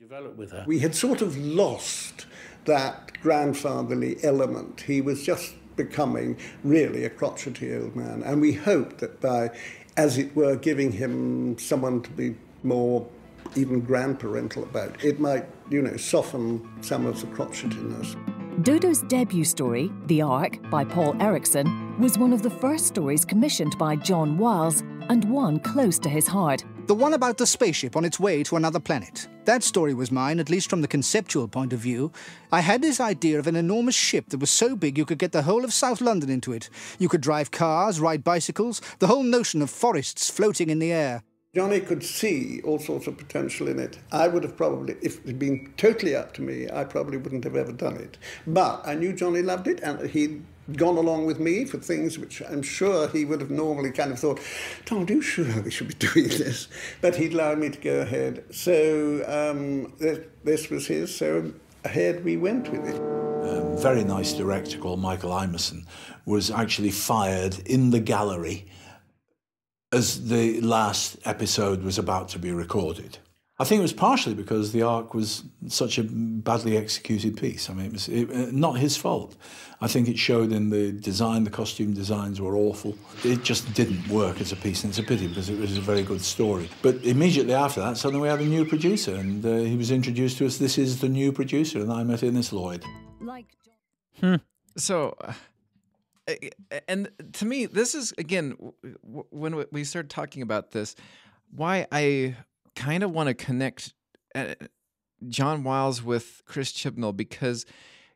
S9: Develop with her.
S3: We had sort of lost that grandfatherly element. He was just becoming really a crotchety old man. And we hoped that by, as it were, giving him someone to be more even grandparental about, it might, you know, soften some of the crotchetiness.
S2: Dodo's debut story, The Ark, by Paul Erickson, was one of the first stories commissioned by John Wiles and one close to his heart.
S4: The one about the spaceship on its way to another planet. That story was mine, at least from the conceptual point of view. I had this idea of an enormous ship that was so big you could get the whole of South London into it. You could drive cars, ride bicycles, the whole notion of forests floating in the air.
S3: Johnny could see all sorts of potential in it. I would have probably, if it had been totally up to me, I probably wouldn't have ever done it. But I knew Johnny loved it, and he'd gone along with me for things which I'm sure he would have normally kind of thought, Tom, are you sure we should be doing this? But he'd allowed me to go ahead. So um, this, this was his, so ahead we went with it.
S10: um, very nice director called Michael Imison was actually fired in the gallery as the last episode was about to be recorded. I think it was partially because the Ark was such a badly executed piece. I mean, it was it, uh, not his fault. I think it showed in the design. The costume designs were awful. It just didn't work as a piece, and it's a pity because it was a very good story. But immediately after that, suddenly we had a new producer, and uh, he was introduced to us. This is the new producer, and I met Innes Lloyd.
S2: Like
S1: So, uh, and to me, this is again w- w- when we started talking about this, why I kind of want to connect uh, John Wiles with Chris Chibnall because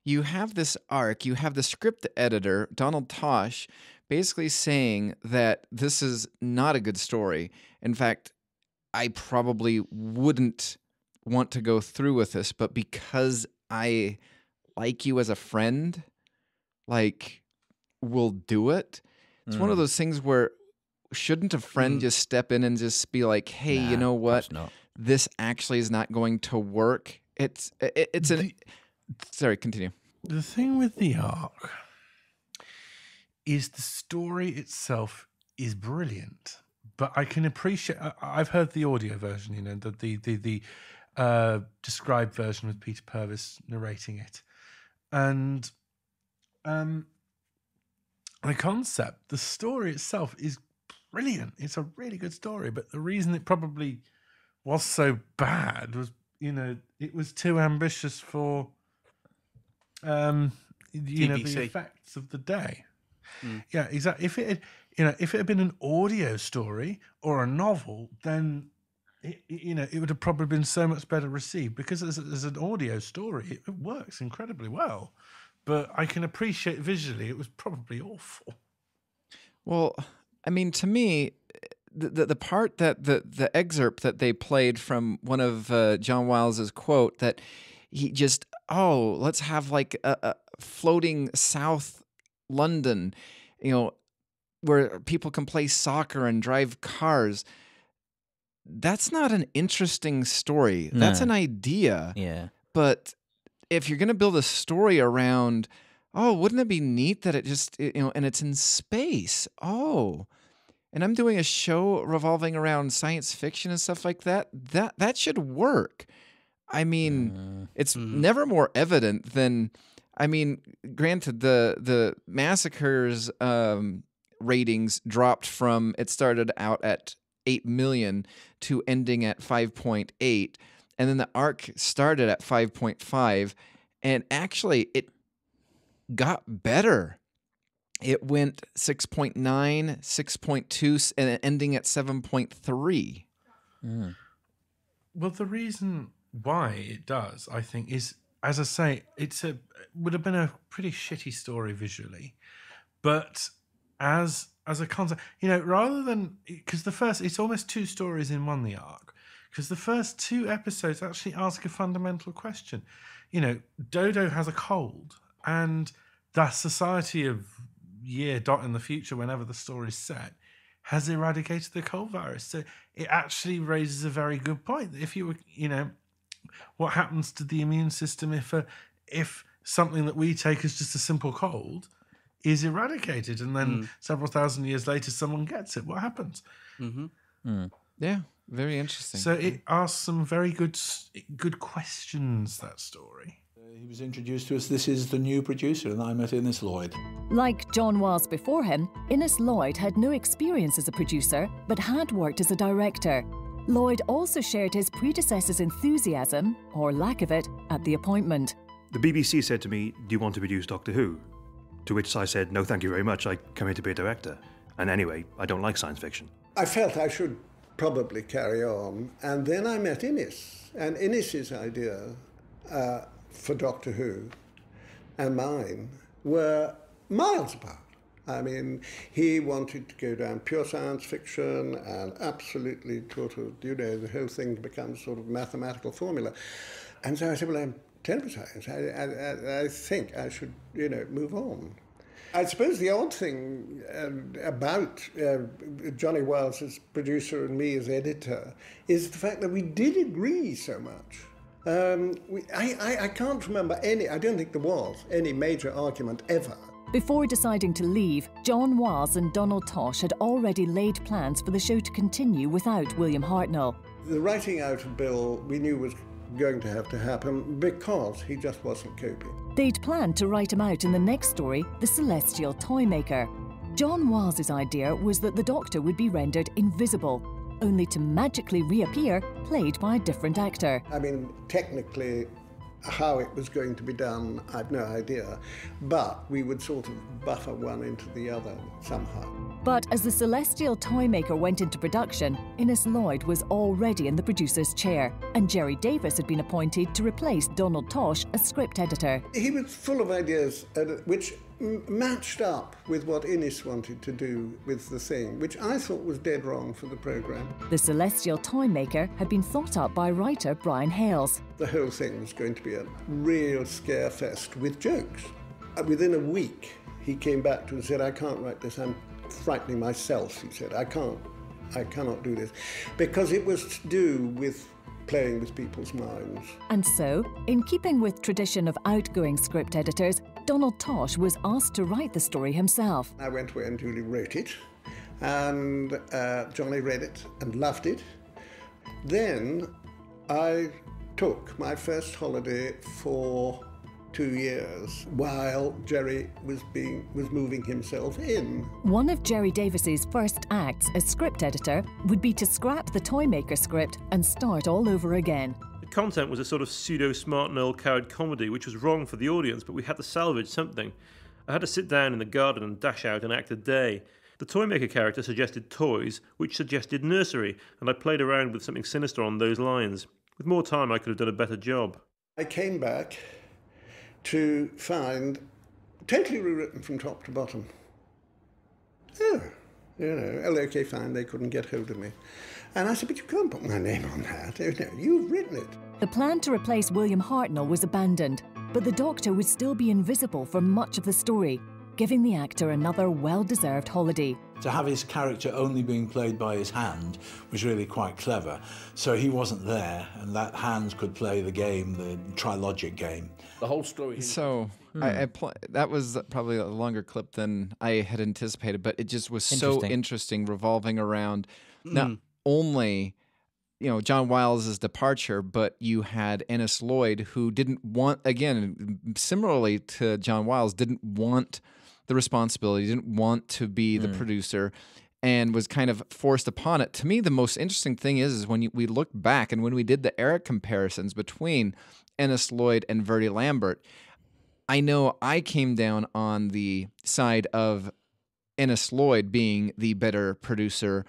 S1: you have this arc, you have the script editor Donald Tosh basically saying that this is not a good story. In fact, I probably wouldn't want to go through with this, but because I like you as a friend, like we'll do it. It's one of
S5: Mm.
S1: those things where shouldn't a friend
S6: Mm.
S1: just step in and just be like, "Hey, you know what? This actually is not going to work." It's it, it's an Sorry, continue.
S7: The thing with the Ark is the story itself is brilliant, but I can appreciate. I- I've heard the audio version, you know, the the the, the uh, described version with Peter Purves narrating it, and um, the concept, the story itself is brilliant. It's a really good story, but the reason it probably was so bad was, you know, it was too ambitious for um you know the effects of the day
S6: Mm.
S7: yeah exactly if it had you know if it had been an audio story or a novel then it, it- you know it would have probably been so much better received because as, as an audio story it, it works incredibly well but i can appreciate visually it was probably awful
S1: Well, I mean, to me, the the, the part that the the excerpt that they played from one of uh, John Wiles's quote that he just oh let's have like a, a floating South London, you know, where people can play soccer and drive cars. That's not an interesting story. That's an idea.
S5: Yeah.
S1: But if you're going to build a story around, oh, wouldn't it be neat that it just, you know, and it's in space? Oh, and I'm doing a show revolving around science fiction and stuff like that. That that should work. I mean, it's never more evident than, I mean, granted the the massacres um, ratings dropped from it started out at eight million to ending at five point eight, and then the Ark started at five point five, and actually it got better. It went 6.9, 6.2, and ending at 7.3. Mm.
S7: Well, the reason why it does, I think, is as I say, it's a would have been a pretty shitty story visually, but as as a concept, you know, rather than because the first it's almost two stories in one. The Ark because the first two episodes actually ask a fundamental question. You know, Dodo has a cold, and the society of year dot in the future, whenever the story's set, has eradicated the cold virus. So it actually raises a very good point. If you were, you know, what happens to the immune system if a, if something that we take as just a simple cold is eradicated, and then hmm. several thousand years later someone gets it? What happens?
S6: Mm-hmm. Hmm.
S1: Yeah, very interesting.
S7: So it asks some very good good questions. That story.
S10: He was introduced to us. This is the new producer, and I met Innes Lloyd.
S2: Like John Wiles before him, Innes Lloyd had no experience as a producer, but had worked as a director. Lloyd also shared his predecessor's enthusiasm, or lack of it, at the appointment.
S14: The BBC said to me, Do you want to produce Doctor Who? To which I said, No, thank you very much. I come here to be a director. And anyway, I don't like science fiction.
S3: I felt I should probably carry on. And then I met Innes. And Innes's idea uh, for Doctor Who and mine were miles apart. I mean, he wanted to go down pure science fiction and absolutely sort of, you know, the whole thing becomes sort of mathematical formula. And so I said, well, I'm terrible science. I, I, I- think I should, you know, move on. I suppose the odd thing um, about uh, Johnny Wiles as producer and me as editor is the fact that we did agree so much. Um, we, I, I, I can't remember any, I don't think there was any major argument ever.
S2: Before deciding to leave, John Wiles and Donald Tosh had already laid plans for the show to continue without William Hartnell.
S3: The writing out of Bill we knew was going to have to happen because he just wasn't coping.
S2: They'd planned to write him out in the next story, The Celestial Toymaker. John Wiles's idea was that the Doctor would be rendered invisible, only to magically reappear, played by a different actor.
S3: I mean, technically, how it was going to be done, I've no idea, but we would sort of buffer one into the other somehow.
S2: But as The Celestial Toymaker went into production, Innes Lloyd was already in the producer's chair, and Gerry Davis had been appointed to replace Donald Tosh as script editor.
S3: He was full of ideas, uh, which matched up with what Innes wanted to do with the thing, which I thought was dead wrong for the programme.
S2: The Celestial Toy Maker had been thought up by writer Brian Hayles.
S3: The whole thing was going to be a real scare fest with jokes. Uh, Within a week, he came back to and said, I can't write this, I'm frightening myself, he said. I can't, I cannot do this. Because it was to do with playing with people's minds.
S2: And so, in keeping with tradition of outgoing script editors, Donald Tosh was asked to write the story himself.
S3: I went away and duly wrote it, and uh, Johnny read it and loved it. Then I took my first holiday for two years while Gerry was being was moving himself in.
S2: One of Gerry Davis's first acts as script editor would be to scrap the Toymaker script and start all over again.
S15: Content was a sort of pseudo smart Noel Coward comedy, which was wrong for the audience, but we had to salvage something. I had to sit down in the garden and dash out and act a day. The Toymaker character suggested toys, which suggested nursery, and I played around with something sinister on those lines. With more time, I could have done a better job.
S3: I came back to find totally rewritten from top to bottom. Oh, you know, well, okay, fine, they couldn't get hold of me. And I said, but you can't put my name on that. Oh, no, you've written it.
S2: The plan to replace William Hartnell was abandoned, but the Doctor would still be invisible for much of the story, giving the actor another well deserved holiday.
S10: To have his character only being played by his hand was really quite clever. So he wasn't there, and that hand could play the game, the trilogic game.
S9: The whole story.
S1: So I, I pl- that was probably a longer clip than I had anticipated, but it just was so
S5: Interesting.
S1: interesting, revolving around not
S6: Mm.
S1: only you know John Wiles's departure, but you had Innes Lloyd who didn't want again similarly to John Wiles didn't want the responsibility, didn't want to be the
S5: Mm.
S1: producer. And was kind of forced upon it. To me, the most interesting thing is, is when you, we look back and when we did the Eric comparisons between Innes Lloyd and Verity Lambert, I know I came down on the side of Innes Lloyd being the better producer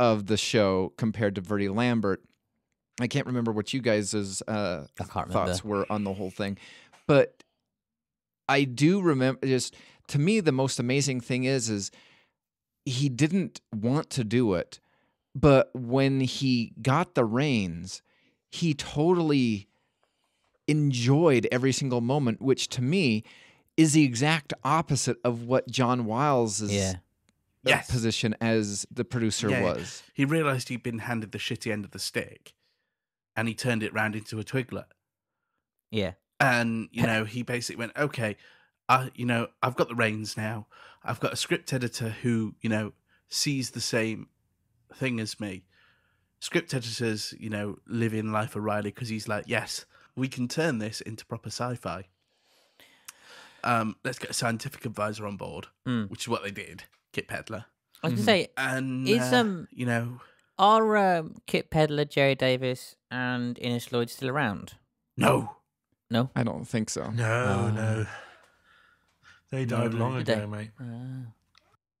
S1: of the show compared to Verity Lambert. I can't remember what you guys' uh, thoughts were on the whole thing, but I do remember. Just to me, the most amazing thing is, is he didn't want to do it, but when he got the reins, he totally enjoyed every single moment, which to me is the exact opposite of what John Wiles's
S5: Yeah.
S1: uh,
S6: Yes.
S1: position as the producer
S6: Yeah,
S1: was.
S6: He realised he'd been handed the shitty end of the stick, and he turned it round into a twiglet.
S5: Yeah.
S6: And you know, he basically went, "Okay, I, you know, I've got the reins now. I've got a script editor who, you know, sees the same thing as me. Script editors, you know, live in life O'Reilly because he's like, yes, we can turn this into proper sci-fi. Um, let's get a scientific advisor on board,
S5: Mm.
S6: which is what they did. Kit Pedler.
S5: I was gonna say,
S6: and
S5: is
S6: uh,
S5: um,
S6: you know,
S5: are um, Kit Pedler, Gerry Davis, and Innes Lloyd still around?
S6: no,
S5: No.
S1: I don't think so.
S7: No,
S5: Oh.
S7: no. They died
S6: No,
S7: long
S5: Did they?
S7: ago, mate.
S5: Ah.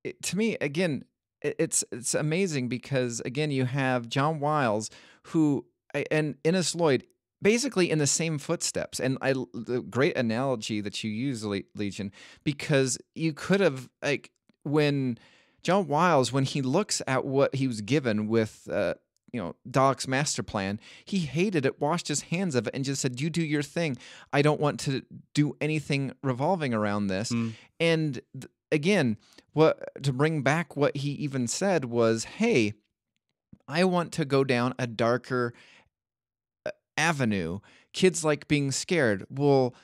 S1: it, to me again it, it's it's amazing because again you have John Wiles who and Innes Lloyd basically in the same footsteps. And I the great analogy that you use Le- Legeon because you could have like when John Wiles when he looks at what he was given with uh you know Dalek's master plan he hated it washed his hands of it and just said you do your thing. I don't want to do anything revolving around this.
S6: Mm.
S1: and th- again what to bring back what he even said was hey i want to go down a darker avenue kids like being scared. Well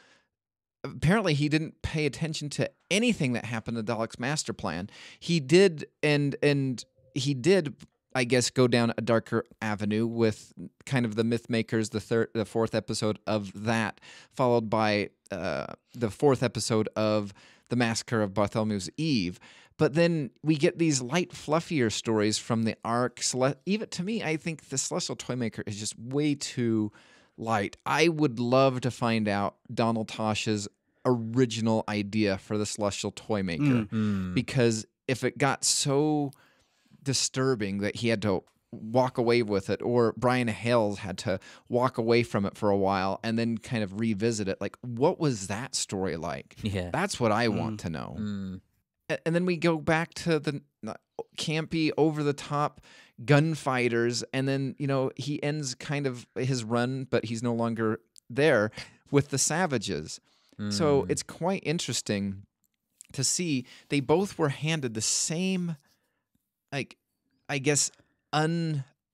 S1: apparently he didn't pay attention to anything that happened to Dalek's master plan. He did and and he did I guess go down a darker avenue with kind of the myth makers the third the fourth episode of that followed by uh, the fourth episode of the massacre of Bartholomew's Eve but then we get these light fluffier stories from the Ark even to me I think the Celestial Toymaker is just way too light I would love to find out Donald Tosh's original idea for the Celestial Toymaker
S5: Mm.
S1: because if it got so disturbing that he had to walk away with it, or Brian Hayles had to walk away from it for a while and then kind of revisit it. Like, what was that story like?
S5: Yeah.
S1: That's what I
S5: Mm.
S1: want to know.
S5: Mm.
S1: And then we go back to the campy, over the top gunfighters, and then you know he ends kind of his run, but he's no longer there with the Savages. So
S5: Mm.
S1: it's quite interesting to see they both were handed the same, like, I guess,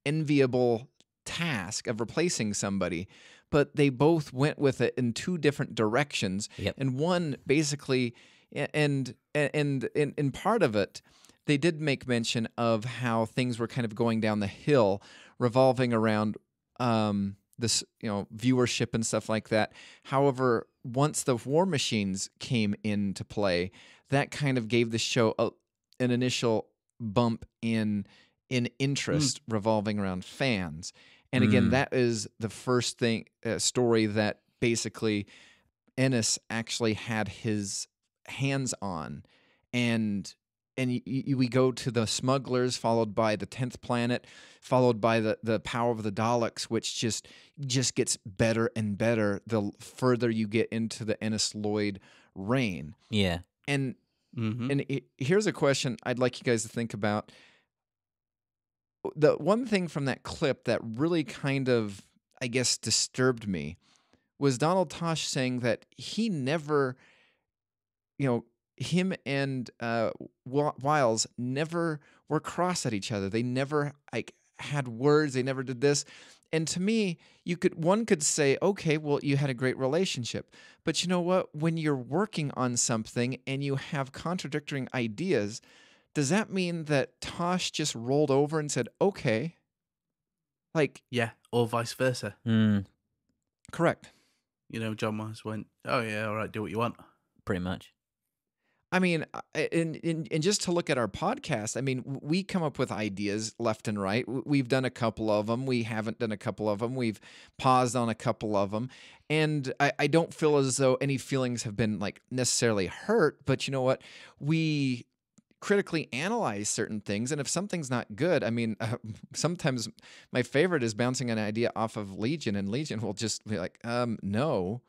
S1: unenviable task of replacing somebody, but they both went with it in two different directions.
S5: Yep.
S1: And one basically, a- and and in in part of it, they did make mention of how things were kind of going down the hill, revolving around um, this, you know, viewership and stuff like that. However, once the War Machines came into play, that kind of gave the show a, an initial bump in in interest revolving around fans. And again,
S5: Mm.
S1: that is the first thing uh, story that basically Innes actually had his hands on, and and y- y- we go to the smugglers, followed by the tenth planet, followed by the the power of the Daleks, which just just gets better and better the further you get into the Innes Lloyd reign.
S5: Yeah.
S1: And
S6: Mhm.
S1: and he- here's a question I'd like you guys to think about. The one thing from that clip that really kind of, I guess, disturbed me was Donald Tosh saying that he never, you know, him and uh, Wiles never were cross at each other. They never like had words. They never did this. And to me, you could one could say, okay, well, you had a great relationship. But you know what? When you're working on something and you have contradictory ideas, does that mean that Tosh just rolled over and said, okay? Like,
S6: Yeah, or vice versa.
S5: Mm,
S1: correct.
S6: You know, John Mars went, "Oh yeah, all right, do what you want."
S5: pretty much.
S1: I mean, I- and, and and just to look at our podcast, I mean, we come up with ideas left and right. We've done a couple of them. We haven't done a couple of them. We've paused on a couple of them, and I, I don't feel as though any feelings have been like necessarily hurt. But you know what? We critically analyze certain things, and if something's not good, I mean, uh, sometimes my favorite is bouncing an idea off of Legeon, and Legeon will just be like, um, no.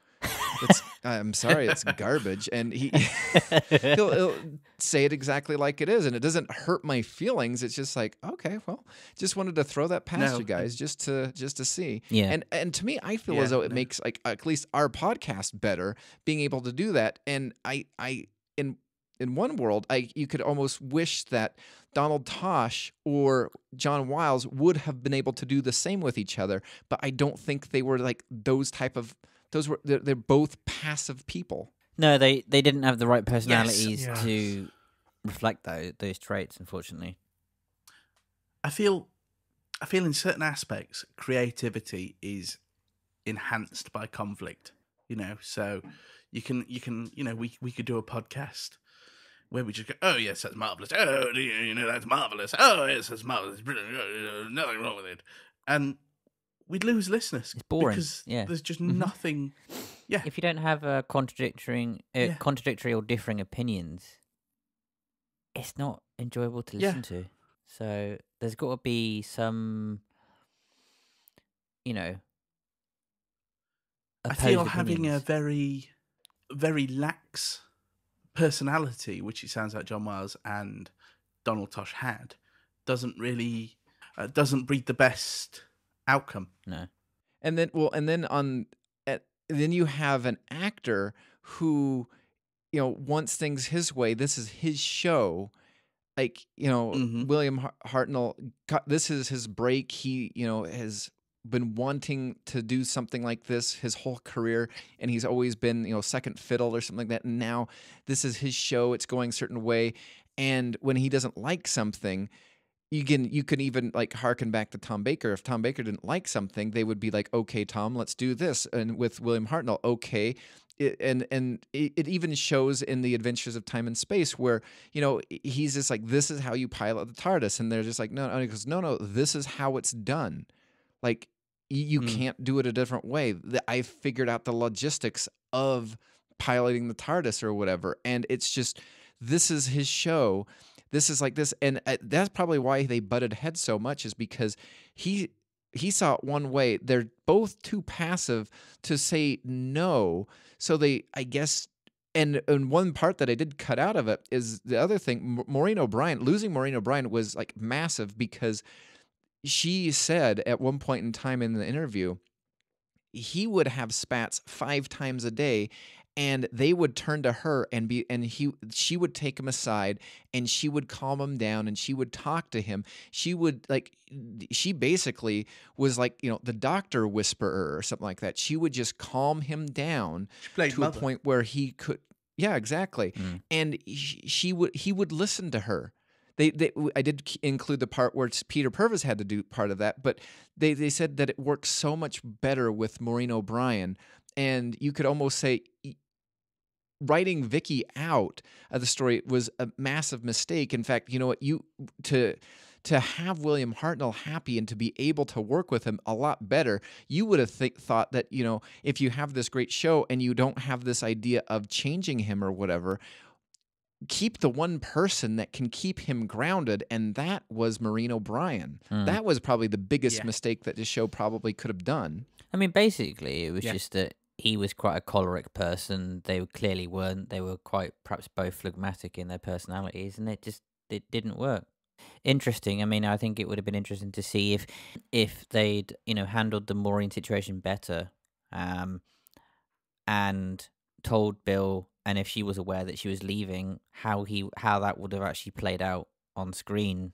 S1: It's, I'm sorry, it's garbage, and he he'll, he'll say it exactly like it is, and it doesn't hurt my feelings. It's just like, okay, well, just wanted to throw that past
S6: No.
S1: you guys, just to just to see.
S5: Yeah.
S1: and and to me, I feel
S6: Yeah,
S1: as though it
S6: no.
S1: makes like at least our podcast better, being able to do that. And I I in in one world, I you could almost wish that Donald Tosh or John Wiles would have been able to do the same with each other, but I don't think they were like those type of those were they're, they're both passive people.
S5: No, they they didn't have the right personalities
S7: yes.
S5: to reflect those those traits. Unfortunately.
S6: I feel, I feel in certain aspects, creativity is enhanced by conflict. You know, so you can you can you know we we could do a podcast where we just go, oh yes, that's marvelous. Oh, you you know that's marvelous. Oh yes, that's marvelous. Brilliant. Oh, Nothing wrong with it, and we'd lose listeners.
S5: It's boring,
S6: because
S5: yeah.
S6: there's just
S1: Mhm.
S6: nothing. Yeah,
S5: If you don't have uh, contradictory, uh,
S6: Yeah.
S5: contradictory or differing opinions, it's not enjoyable to
S6: Yeah.
S5: listen to. So there's got to be some, you know,
S6: I feel
S5: opposed
S6: having a very, very lax personality, which it sounds like John Wiles and Donald Tosh had, doesn't really uh, doesn't breed the best outcome.
S5: no.
S1: And then, well, and then on, at, then you have an actor who, you know, wants things his way. This is his show. Like, you know,
S6: Mhm.
S1: William Hartnell, this is his break. He, you know, has been wanting to do something like this his whole career. And he's always been, you know, second fiddle or something like that. And now this is his show. It's going a certain way. And when he doesn't like something, you can you can even like harken back to Tom Baker. If Tom Baker didn't like something, they would be like, "Okay, Tom, let's do this." And with William Hartnell, okay, it, and and it, even shows in the Adventures of Time and Space where you know he's just like, "This is how you pilot the TARDIS," and they're just like, "No," no, he goes, "No, no, this is how it's done." Like you
S6: Mm.
S1: can't do it a different way. I figured out the logistics of piloting the TARDIS or whatever, and it's just this is his show this is like this, and uh, that's probably why they butted heads so much is because he he saw it one way. They're both too passive to say no, so they, I guess. And, and one part that I did cut out of it is the other thing. Maureen O'Brien losing Maureen O'Brien was like massive because she said at one point in time in the interview he would have spats five times a day and they would turn to her and be and he she would take him aside and she would calm him down and she would talk to him. She would like she basically was like you know the doctor whisperer or something like that. She would just calm him down to
S6: mother.
S1: a point where he could yeah exactly. Mm. And he, she would he would listen to her. They, they I did include the part where Peter Purves had to do part of that, but they, they said that it works so much better with Maureen O'Brien, and you could almost say writing Vicky out of the story was a massive mistake. In fact, you know what you to to have William Hartnell happy and to be able to work with him a lot better, you would have th- thought that you know if you have this great show and you don't have this idea of changing him or whatever, keep the one person that can keep him grounded, and that was Maureen O'Brien.
S5: Mm.
S1: That was probably the biggest
S5: Yeah.
S1: mistake that this show probably could have done.
S5: I mean, basically, it was
S1: Yeah.
S5: just that he was quite a choleric person. They clearly weren't. They were quite perhaps both phlegmatic in their personalities, and it just it didn't work. Interesting. I mean, I think it would have been interesting to see if if they'd you know handled the Maureen situation better, um, and told Bill, and if she was aware that she was leaving, how he how that would have actually played out on screen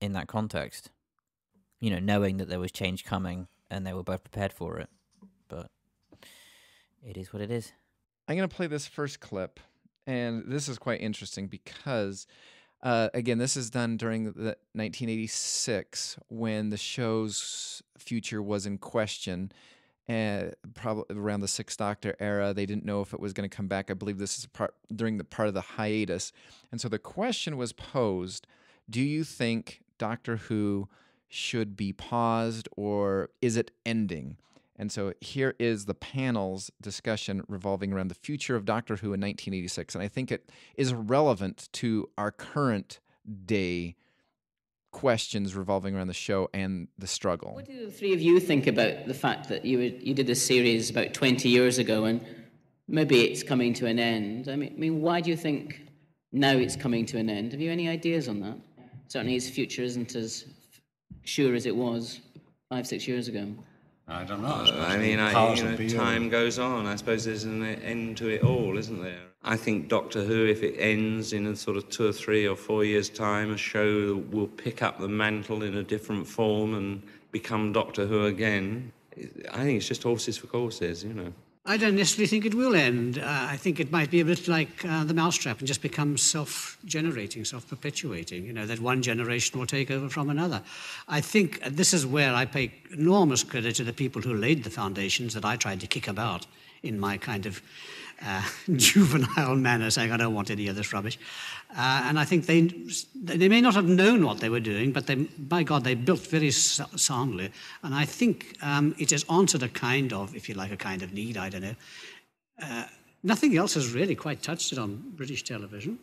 S5: in that context. You know, knowing that there was change coming and they were both prepared for it. But it is what it is.
S1: I'm going to play this first clip, and this is quite interesting because, uh, again, this is done during the 1986 when the show's future was in question. Uh, probably around the Sixth Doctor era, they didn't know if it was going to come back. I believe this is part during the part of the hiatus, and so the question was posed: Do you think Doctor Who should be paused, or is it ending? And so here is the panel's discussion revolving around the future of Doctor Who in 1986. And I think it is relevant to our current day questions revolving around the show and the struggle.
S12: What do the three of you think about the fact that you, were, you did this series about 20 years ago and maybe it's coming to an end? I mean, I mean, why do you think now it's coming to an end? Have you any ideas on that? Certainly his future isn't as sure as it was five, six years ago.
S16: I don't know.
S17: Uh, I mean, I, you know, time goes on. I suppose there's an end to it all, isn't there? I think Doctor Who, if it ends in a sort of two or three or four years' time, a show will pick up the mantle in a different form and become Doctor Who again. I think it's just horses for courses, you know.
S13: I don't necessarily think it will end. Uh, I think it might be a bit like uh, the mousetrap and just become self-generating, self-perpetuating. You know that one generation will take over from another. I think this is where I pay enormous credit to the people who laid the foundations that I tried to kick about in my kind of uh, juvenile manner, saying I don't want any of this rubbish. Uh, and I think they they may not have known what they were doing, but they, by God, they built very soundly. And I think um, it has answered a kind of, if you like, a kind of need. I don't know. Uh, nothing else has really quite touched it on British television.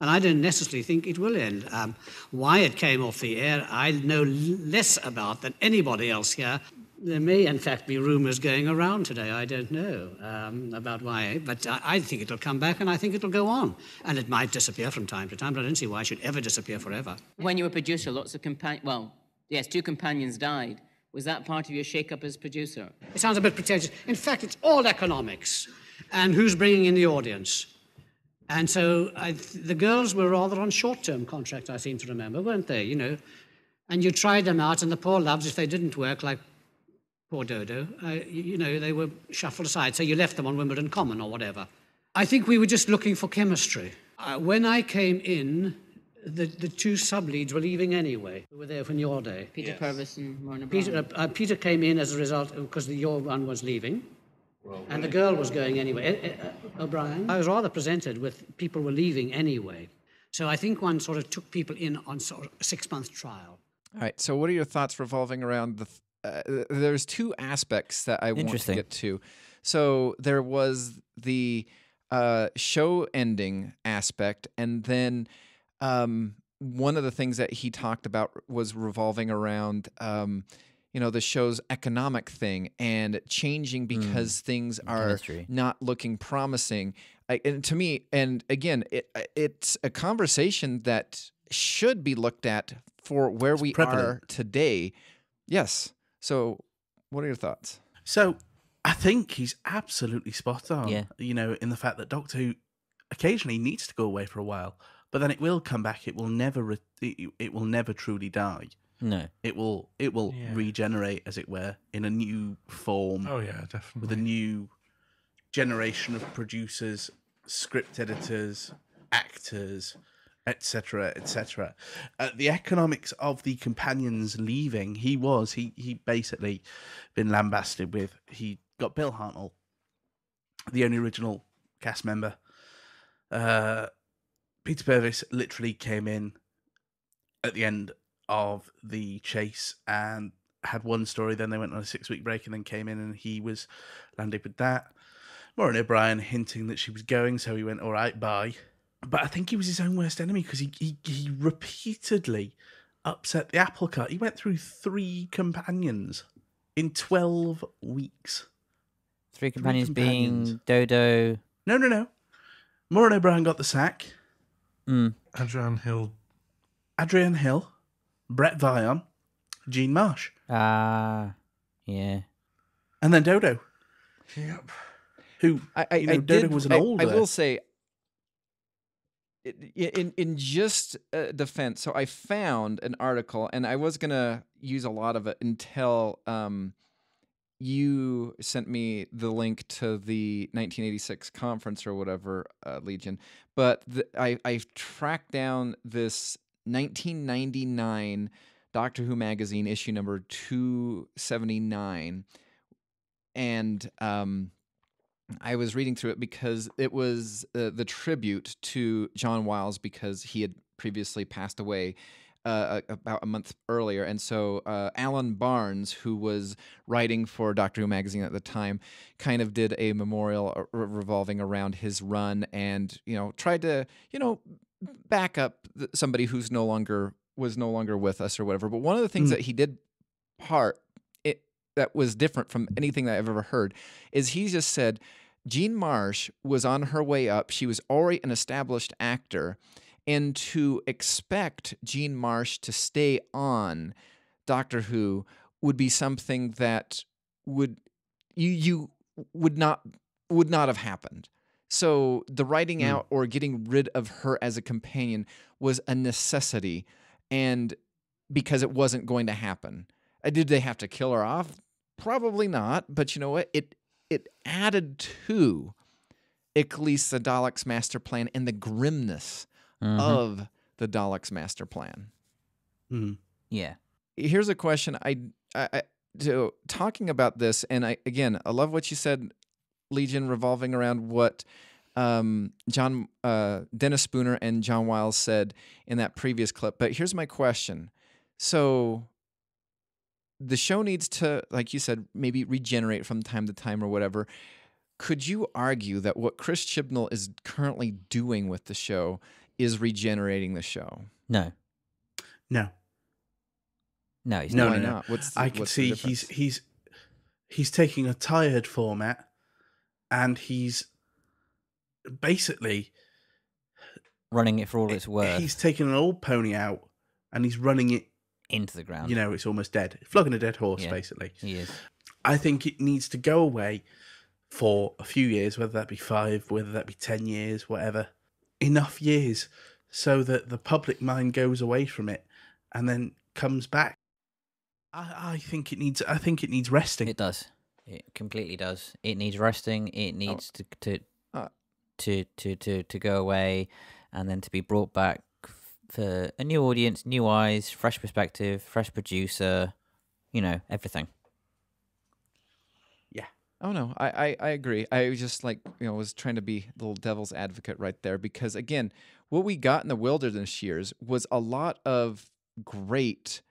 S13: And I don't necessarily think it will end. Um, why it came off the air, I know less about than anybody else here. There may, in fact, be rumours going around today. I don't know um, about why, but I, I, think it'll come back and I think it'll go on. And it might disappear from time to time, but I don't see why it should ever disappear forever.
S12: When you were producer, lots of companions, well, yes, two companions died. Was that part of your shake-up as producer?
S13: It sounds a bit pretentious. In fact, it's all economics and who's bringing in the audience. And so I, the girls were rather on short-term contracts, I seem to remember, weren't they? You know, and you tried them out, and the poor loves, if they didn't work, like poor Dodo, uh, you, you, know, they were shuffled aside. So you left them on Wimbledon Common or whatever. I think we were just looking for chemistry. Uh, when I came in, the, the two sub-leads were leaving anyway. Who were there from your day?
S12: Peter yes. Purves and Lorna
S13: Peter, uh, uh, Peter came in as a result because the your one was leaving. Well, and the girl was going anyway. Uh, O'Brien. I was rather presented with people were leaving anyway. So I think one sort of took people in on sort of a six-month trial.
S1: All right. So what are your thoughts revolving around the uh, there's two aspects that I want to get to. So there was the uh, show ending aspect, and then um, one of the things that he talked about was revolving around um, you know the show's economic thing and changing because things are
S5: chemistry.
S1: not looking promising. I, and to me and again it, it's a conversation that should be looked at for where we are today. Yes so what are your thoughts
S6: So I think he's absolutely spot on.
S5: Yeah.
S6: You know, in the fact that Doctor Who occasionally needs to go away for a while, but then it will come back. It will never. Re- it, it will never truly die.
S5: No.
S6: It will. It will
S7: Yeah.
S6: regenerate, as it were, in a new form.
S7: Oh yeah, definitely.
S6: With a new generation of producers, script editors, actors, etc., etc. Uh, the economics of the companions leaving, he was he he basically been lambasted with. He got Bill Hartnell, the only original cast member. Uh, Peter Purves literally came in at the end of the chase and had one story. Then they went on a six week break and then came in and he was landed with that. Maureen O'Brien hinting that she was going, so he went, all right, bye. But I think he was his own worst enemy because he, he, he repeatedly upset the apple cart. He went through three companions in 12 weeks.
S5: Three companions,
S6: companions.
S5: being Dodo.
S6: No, no, no. Maureen O'Brien got the sack.
S5: Mm.
S7: Adrienne Hill.
S6: Adrienne Hill, Bret Vyon, Jean Marsh,
S5: Ah, yeah.
S6: and then Dodo.
S7: Yep.
S6: Who,
S1: I, I,
S6: you know,
S1: I
S6: Dodo
S1: did,
S6: was an
S1: I,
S6: older.
S1: I will say, i- in in just uh, defense, so I found an article, and I was gonna use a lot of it until um, you sent me the link to the 1986 conference or whatever, uh, Legeon. But the, I I tracked down this 1999 Doctor Who magazine issue number 279, and um. I was reading through it because it was uh, the tribute to John Wiles because he had previously passed away uh, about a month earlier. And so uh, Alan Barnes, who was writing for Doctor Who magazine at the time, kind of did a memorial uh, re- revolving around his run and, you know, tried to, you know, back up somebody who's no longer was no longer with us or whatever. But one of the things
S6: Mm.
S1: that he did part it that was different from anything that I've ever heard is he just said Jean Marsh was on her way up. She was already an established actor. And to expect Jean Marsh to stay on Doctor Who would be something that would you you would not would not have happened. So the writing
S6: Hmm.
S1: out or getting rid of her as a companion was a necessity and because it wasn't going to happen. Uh, Did they have to kill her off? Probably not, but you know what? It it added to at the Daleks master plan and the grimness
S5: Mhm.
S1: of the Daleks master plan.
S6: Mm.
S5: Yeah.
S1: Here's a question I, I, I so talking about this, and I again I love what you said, Legeon, revolving around what um, John uh, Dennis Spooner and John Wiles said in that previous clip. But here's my question: so the show needs to, like you said, maybe regenerate from time to time or whatever. Could you argue that what Chris Chibnall is currently doing with the show is regenerating the show?
S5: No.
S6: No.
S5: No, he's
S6: no,
S1: Why
S6: no, no.
S1: not? What's the-
S6: I can
S1: what's the
S6: see he's he's he's taking a tired format, and he's basically
S5: running it for all it's worth
S6: he's taking an old pony out and he's running it
S5: into the ground.
S6: You know, it's almost dead, flogging a dead horse,
S5: Yeah,
S6: basically.
S5: he is.
S6: I think it needs to go away for a few years, whether that be five, whether that be ten years, whatever. Enough years so that the public mind goes away from it and then comes back. I, I think it needs. I think it needs resting.
S5: It does. It completely does. It needs resting. It needs to to
S1: Uh.
S5: to to to to go away, and then to be brought back f- for a new audience, new eyes, fresh perspective, fresh producer. You know everything. Yeah.
S1: Oh no, I, I I agree. I was just like you know was trying to be the little devil's advocate right there because again, what we got in the wilderness years was a lot of great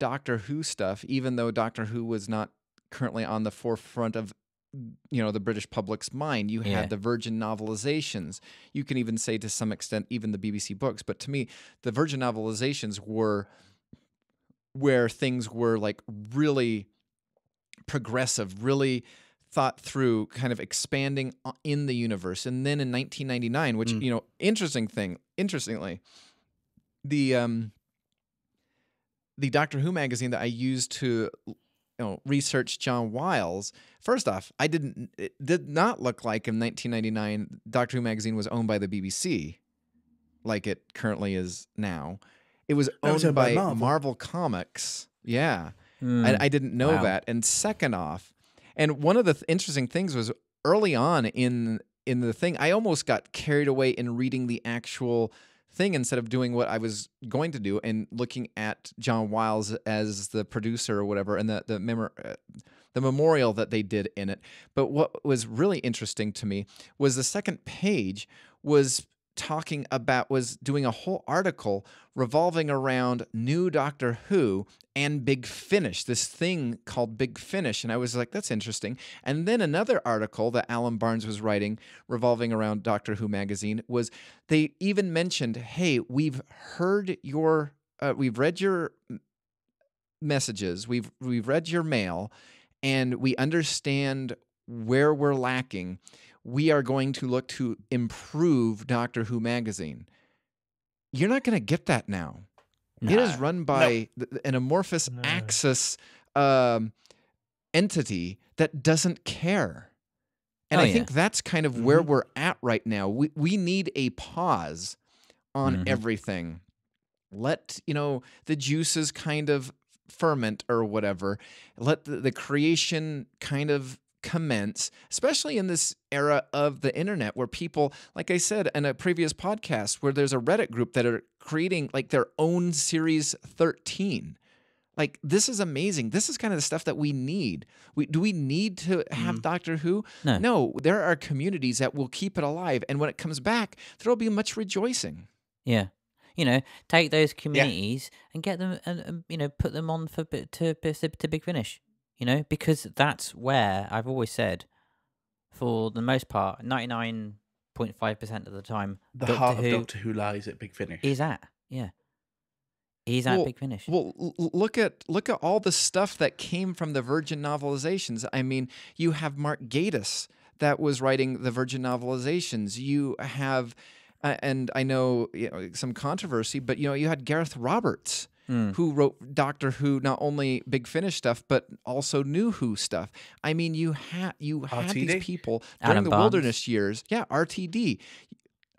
S1: Doctor Who stuff, even though Doctor Who was not currently on the forefront of you know the British public's mind. You had
S5: Yeah.
S1: the Virgin novelizations. You can even say to some extent even the BBC books. But to me, the Virgin novelizations were where things were like really progressive, really thought through, kind of expanding in the universe. And then in 1999, which you know, interesting thing, interestingly, the um the Doctor Who magazine that I used to you know research John Wiles. First off, I didn't it did not look like in 1999 Doctor Who magazine was owned by the BBC like it currently is now. It was owned,
S6: was owned by
S1: by,
S6: Marvel.
S1: Marvel. Comics. Yeah.
S5: Hmm.
S1: I, I didn't know
S5: Wow.
S1: that. And second off, and one of the th- interesting things was early on in in the thing, I almost got carried away in reading the actual thing instead of doing what I was going to do and looking at John Wiles as the producer or whatever and the the memor- uh, the memorial that they did in it. But what was really interesting to me was the second page was talking about was doing a whole article revolving around new Doctor Who and Big Finish, this thing called Big Finish. And I was like, that's interesting. And then another article that Alan Barnes was writing revolving around Doctor Who magazine was they even mentioned, hey, we've heard your, uh, we've read your messages, we've we've read your mail, and we understand where we're lacking. We are going to look to improve Doctor Who magazine. You're not going to get that now. It is run by an amorphous axis um, entity that doesn't care. And
S5: Oh,
S1: I
S5: yeah.
S1: think that's kind of where we're at right now. We we need a pause on
S5: Mhm.
S1: everything. Let, you know, the juices kind of ferment or whatever. Let the, the creation kind of commence, especially in this era of the internet where people, like I said in a previous podcast, where there's a Reddit group that are creating like their own series 13. Like this is amazing. This is kind of the stuff that we need. We do we need to have mm. Doctor Who?
S5: No.
S1: No, there are communities that will keep it alive and when it comes back, there'll be much rejoicing.
S5: Yeah. You know, take those communities and get them, and, and you know, put them on for to to, to Big Finish. You know, because that's where I've always said, for the most part, ninety nine point five percent of the time,
S6: The
S5: Doctor
S6: heart
S5: Who
S6: of Doctor Who lies at Big Finish.
S5: is at. Yeah, He's at
S1: Well-
S5: Big Finish.
S1: Well, look at look at all the stuff that came from the Virgin novelizations. I mean, you have Mark Gatiss that was writing the Virgin novelizations. You have, uh, and I know, you know some controversy, but you know you had Gareth Roberts.
S5: Mm.
S1: Who wrote Doctor Who? Not only Big Finish stuff, but also New Who stuff. I mean, you had you had
S6: RTD?
S1: these people during
S5: Alan
S1: the
S5: Barnes.
S1: wilderness years. Yeah, RTD,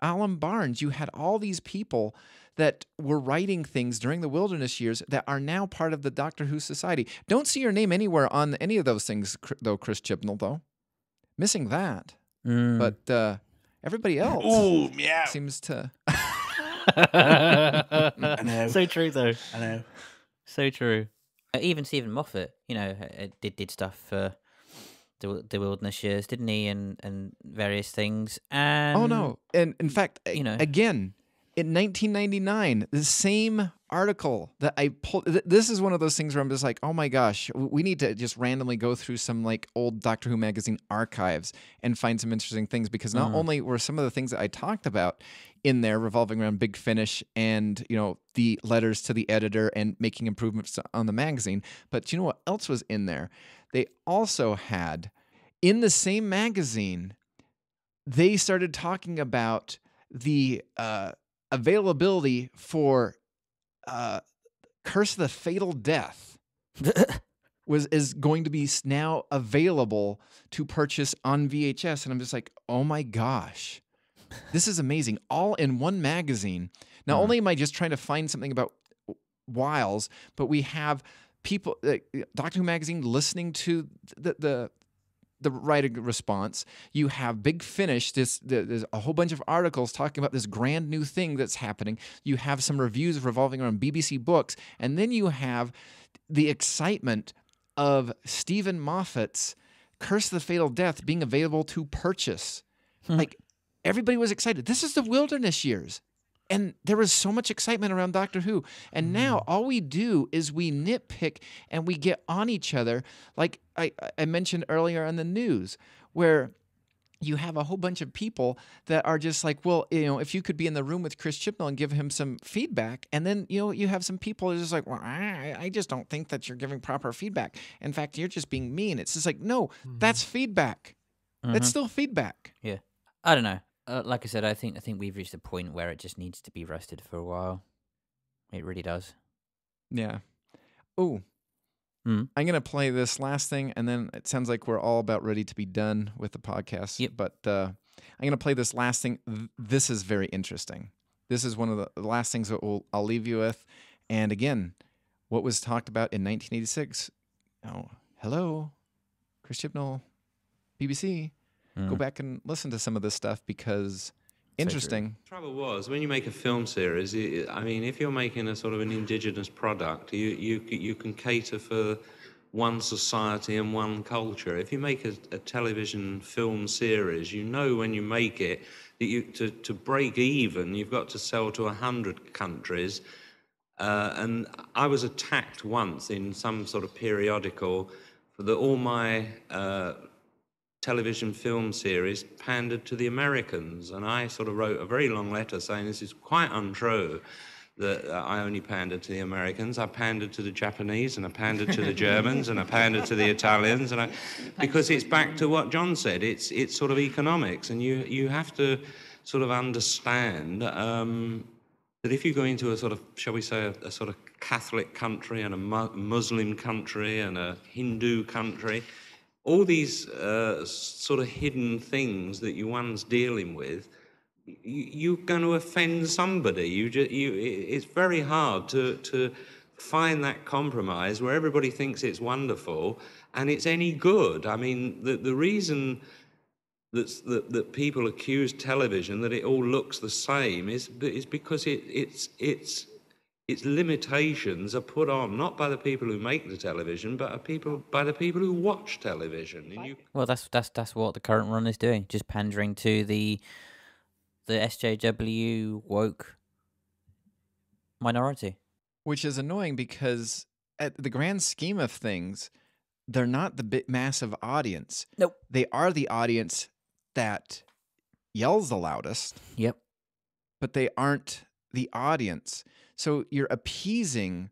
S1: Alan Barnes. You had all these people that were writing things during the wilderness years that are now part of the Doctor Who Society. Don't see your name anywhere on any of those things, though, Chris Chibnall, though. Missing that.
S5: Mm.
S1: But uh, everybody else
S6: Ooh, meow.
S1: seems to.
S6: I know.
S5: so true though.
S6: I know.
S5: So true. Uh, Even Steven Moffat, you know, uh, did did stuff for the the wilderness years, didn't he? And and various things. And
S1: oh, no. And in fact,
S5: you know-
S1: again, in 1999, the same article that I pulled. th- This is one of those things where I'm just like, oh my gosh, we need to just randomly go through some like old Doctor Who magazine archives and find some interesting things because not
S5: Mhm.
S1: only were some of the things that I talked about in there revolving around Big Finish and you know the letters to the editor and making improvements on the magazine, but you know what else was in there? They also had in the same magazine they started talking about the uh, availability for uh, Curse of the Fatal Death was is going to be now available to purchase on VHS, and I'm just like, oh my gosh, this is amazing! All in one magazine. Not only am I just trying to find something about Wiles, but we have people, uh, Doctor Who magazine, listening to the the the right response. You have Big Finish. This there's a whole bunch of articles talking about this grand new thing that's happening. You have some reviews revolving around BBC books, and then you have the excitement of Steven Moffat's Curse of the Fatal Death being available to purchase. Hmm. Like everybody was excited. This is the wilderness years. And there was so much excitement around Doctor Who. And now
S5: Mm.
S1: all we do is we nitpick and we get on each other. Like I, I mentioned earlier on the news, where you have a whole bunch of people that are just like, well, you know, if you could be in the room with Chris Chibnall and give him some feedback, and then you know you have some people who are just like, well, I, I just don't think that you're giving proper feedback. In fact, you're just being mean. It's just like, no, that's feedback. That's
S5: Mhm.
S1: still feedback.
S5: Yeah, I don't know. Uh, like I said, I think I think we've reached a point where it just needs to be rested for a while. It really does.
S1: Yeah. Oh,
S5: Hmm.
S1: I'm gonna play this last thing, and then it sounds like we're all about ready to be done with the podcast. Yep. But uh, I'm gonna play this last thing. This is very interesting. This is one of the the last things that we'll, I'll leave you with. And again, what was talked about in 1986? Oh, hello, Chris Chibnall, BBC. Go
S17: Mm.
S1: back and listen to some of this stuff because interesting.
S17: trouble was when you make a film series i I mean if you're making a sort of an indigenous product you you you can cater for one society and one culture if you make a, a television film series you know when you make it that you to, to break even you've got to sell to a hundred countries uh, and I was attacked once in some sort of periodical for that all my uh, television film series pandered to the Americans. And I sort of wrote a very long letter saying this is quite untrue. That uh, I only pandered to the Americans. I pandered to the Japanese, and I pandered to the Germans, and I pandered to the Italians, and I, because it's back to what John said. It's it's sort of economics, and you you have to sort of understand um, that if you go into a sort of, shall we say, a, a sort of Catholic country and a mu- Muslim country and a Hindu country, all these uh, sort of hidden things that you one's dealing with, you, you're going to offend somebody. You just, you, it's very hard to, to find that compromise where everybody thinks it's wonderful and it's any good. I mean, the, the reason that's, that, that people accuse television that it all looks the same is, is because it, it's, it's, its limitations are put on not by the people who make the television, but are people, by the people who watch television. And you,
S5: Well, that's that's that's what the current run is doing, just pandering to the the SJW woke minority.
S1: which is annoying because at the grand scheme of things they're not the big massive audience.
S5: Nope.
S1: They are the audience that yells the loudest.
S5: Yep.
S1: But they aren't the audience so you're appeasing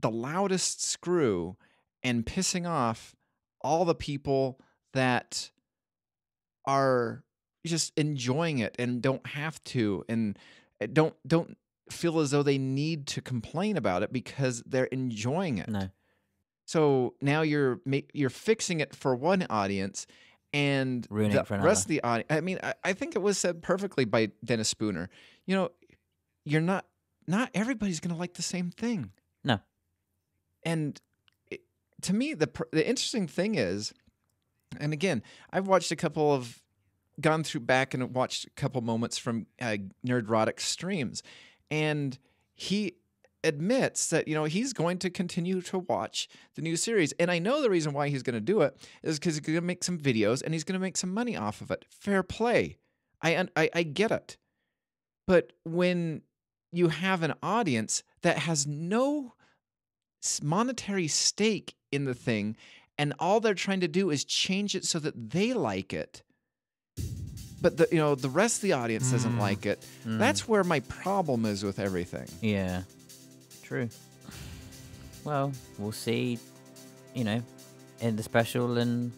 S1: the loudest screw and pissing off all the people that are just enjoying it and don't have to and uh, don't don't feel as though they need to complain about it because they're enjoying it.
S5: No.
S1: So now you're you're fixing it for one audience and
S5: Ruining
S1: the rest of the audience. I mean, I, I think it was said perfectly by Dennis Spooner. You know, you're not not everybody's going to like the same thing.
S5: No.
S1: And it, to me, the the interesting thing is, and again, I've watched a couple of, gone through back and watched a couple moments from uh, Nerdrotic streams, and he admits that you know he's going to continue to watch the new series. And i know the reason why he's going to do it is because he's going to make some videos and he's going to make some money off of it. Fair play. I, I i get it. But when you have an audience that has no monetary stake in the thing and all they're trying to do is change it so that they like it but the you know the rest of the audience doesn't
S5: Mm.
S1: like it
S5: Mm.
S1: that's where my problem is with everything
S5: Yeah. True. Well, we'll see, you know, in the special and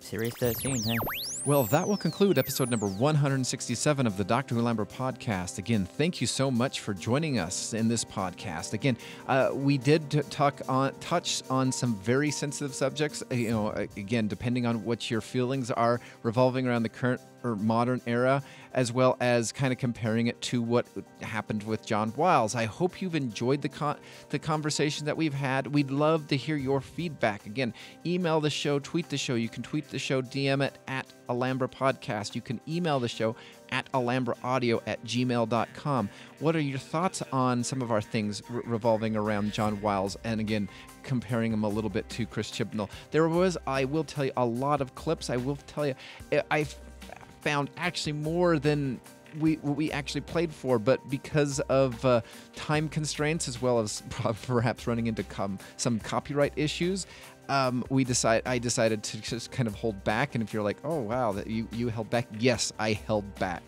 S5: Series 13, hey?
S1: Well, that will conclude episode number 167 of the Dr. Who Alhambra podcast. Again, thank you so much for joining us in this podcast. Again, uh, we did talk on touch on some very sensitive subjects. uh, You know, uh, again, depending on what your feelings are revolving around the current or modern era, as well as kind of comparing it to what happened with John Wiles. I hope you've enjoyed the con- the conversation that we've had. We'd love to hear your feedback. Again, email the show, tweet the show. You can tweet the show, DM it at Alhambra Podcast. You can email the show at alhambraaudio at gmail.com. What are your thoughts on some of our things re- revolving around John Wiles? And again, comparing him a little bit to Chris Chibnall. There was, I will tell you, a lot of clips. I will tell you, I- found actually more than we we actually played for, but because of uh, time constraints as well as perhaps running into com- some copyright issues, um, we decide I decided to just kind of hold back. And if you're like, oh wow, that you you held back, yes, I held back.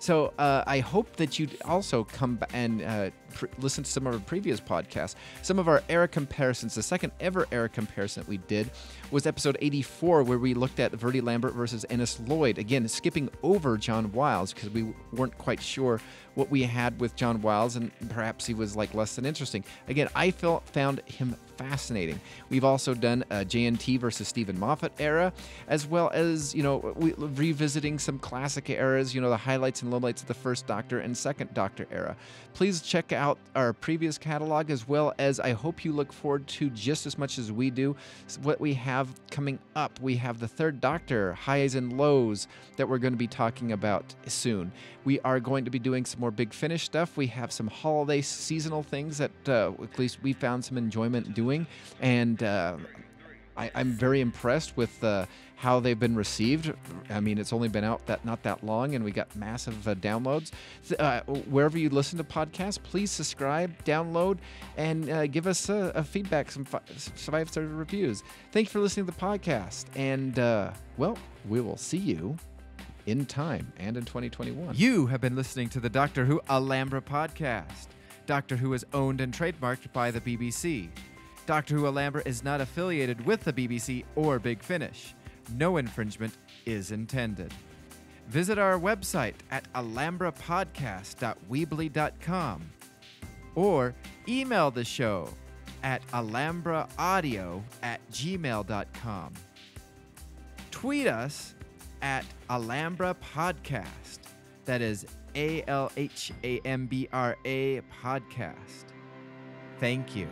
S1: So uh, I hope that you'd also come and uh, listen to some of our previous podcasts. Some of our era comparisons. The second ever era comparison that we did was episode 84, where we looked at Verity Lambert versus Innes Lloyd. Again, skipping over John Wiles because we weren't quite sure what we had with John Wiles, and perhaps he was like less than interesting. Again, I felt found him fascinating. We've also done a JNT versus Steven Moffat era, as well as you know we, revisiting some classic eras. You know the highlights and lowlights of the first Doctor and second Doctor era. Please check out our previous catalog as well as I hope you look forward to just as much as we do what we have coming up. We have the third Doctor highs and lows that we're going to be talking about soon. We are going to be doing some more Big Finish stuff. We have some holiday seasonal things that uh, at least we found some enjoyment doing, and uh, I, am very impressed with uh, how they've been received. I mean, it's only been out that not that long, and we got massive uh, downloads. Uh, wherever you listen to podcasts, please subscribe, download, and uh, give us a, feedback, some five star reviews. Thank you for listening to the podcast, and uh, well, we will see you in time and in 2021.
S16: You have been listening to the Doctor Who Alhambra podcast. Doctor Who is owned and trademarked by the BBC. Doctor Who Alhambra is not affiliated with the BBC or Big Finish. No infringement is intended. Visit our website at alhambrapodcast.weebly.com or email the show at alhambraaudio at gmail.com. Tweet us at Alhambra Podcast. That is A L H A M B R A Podcast. Thank you.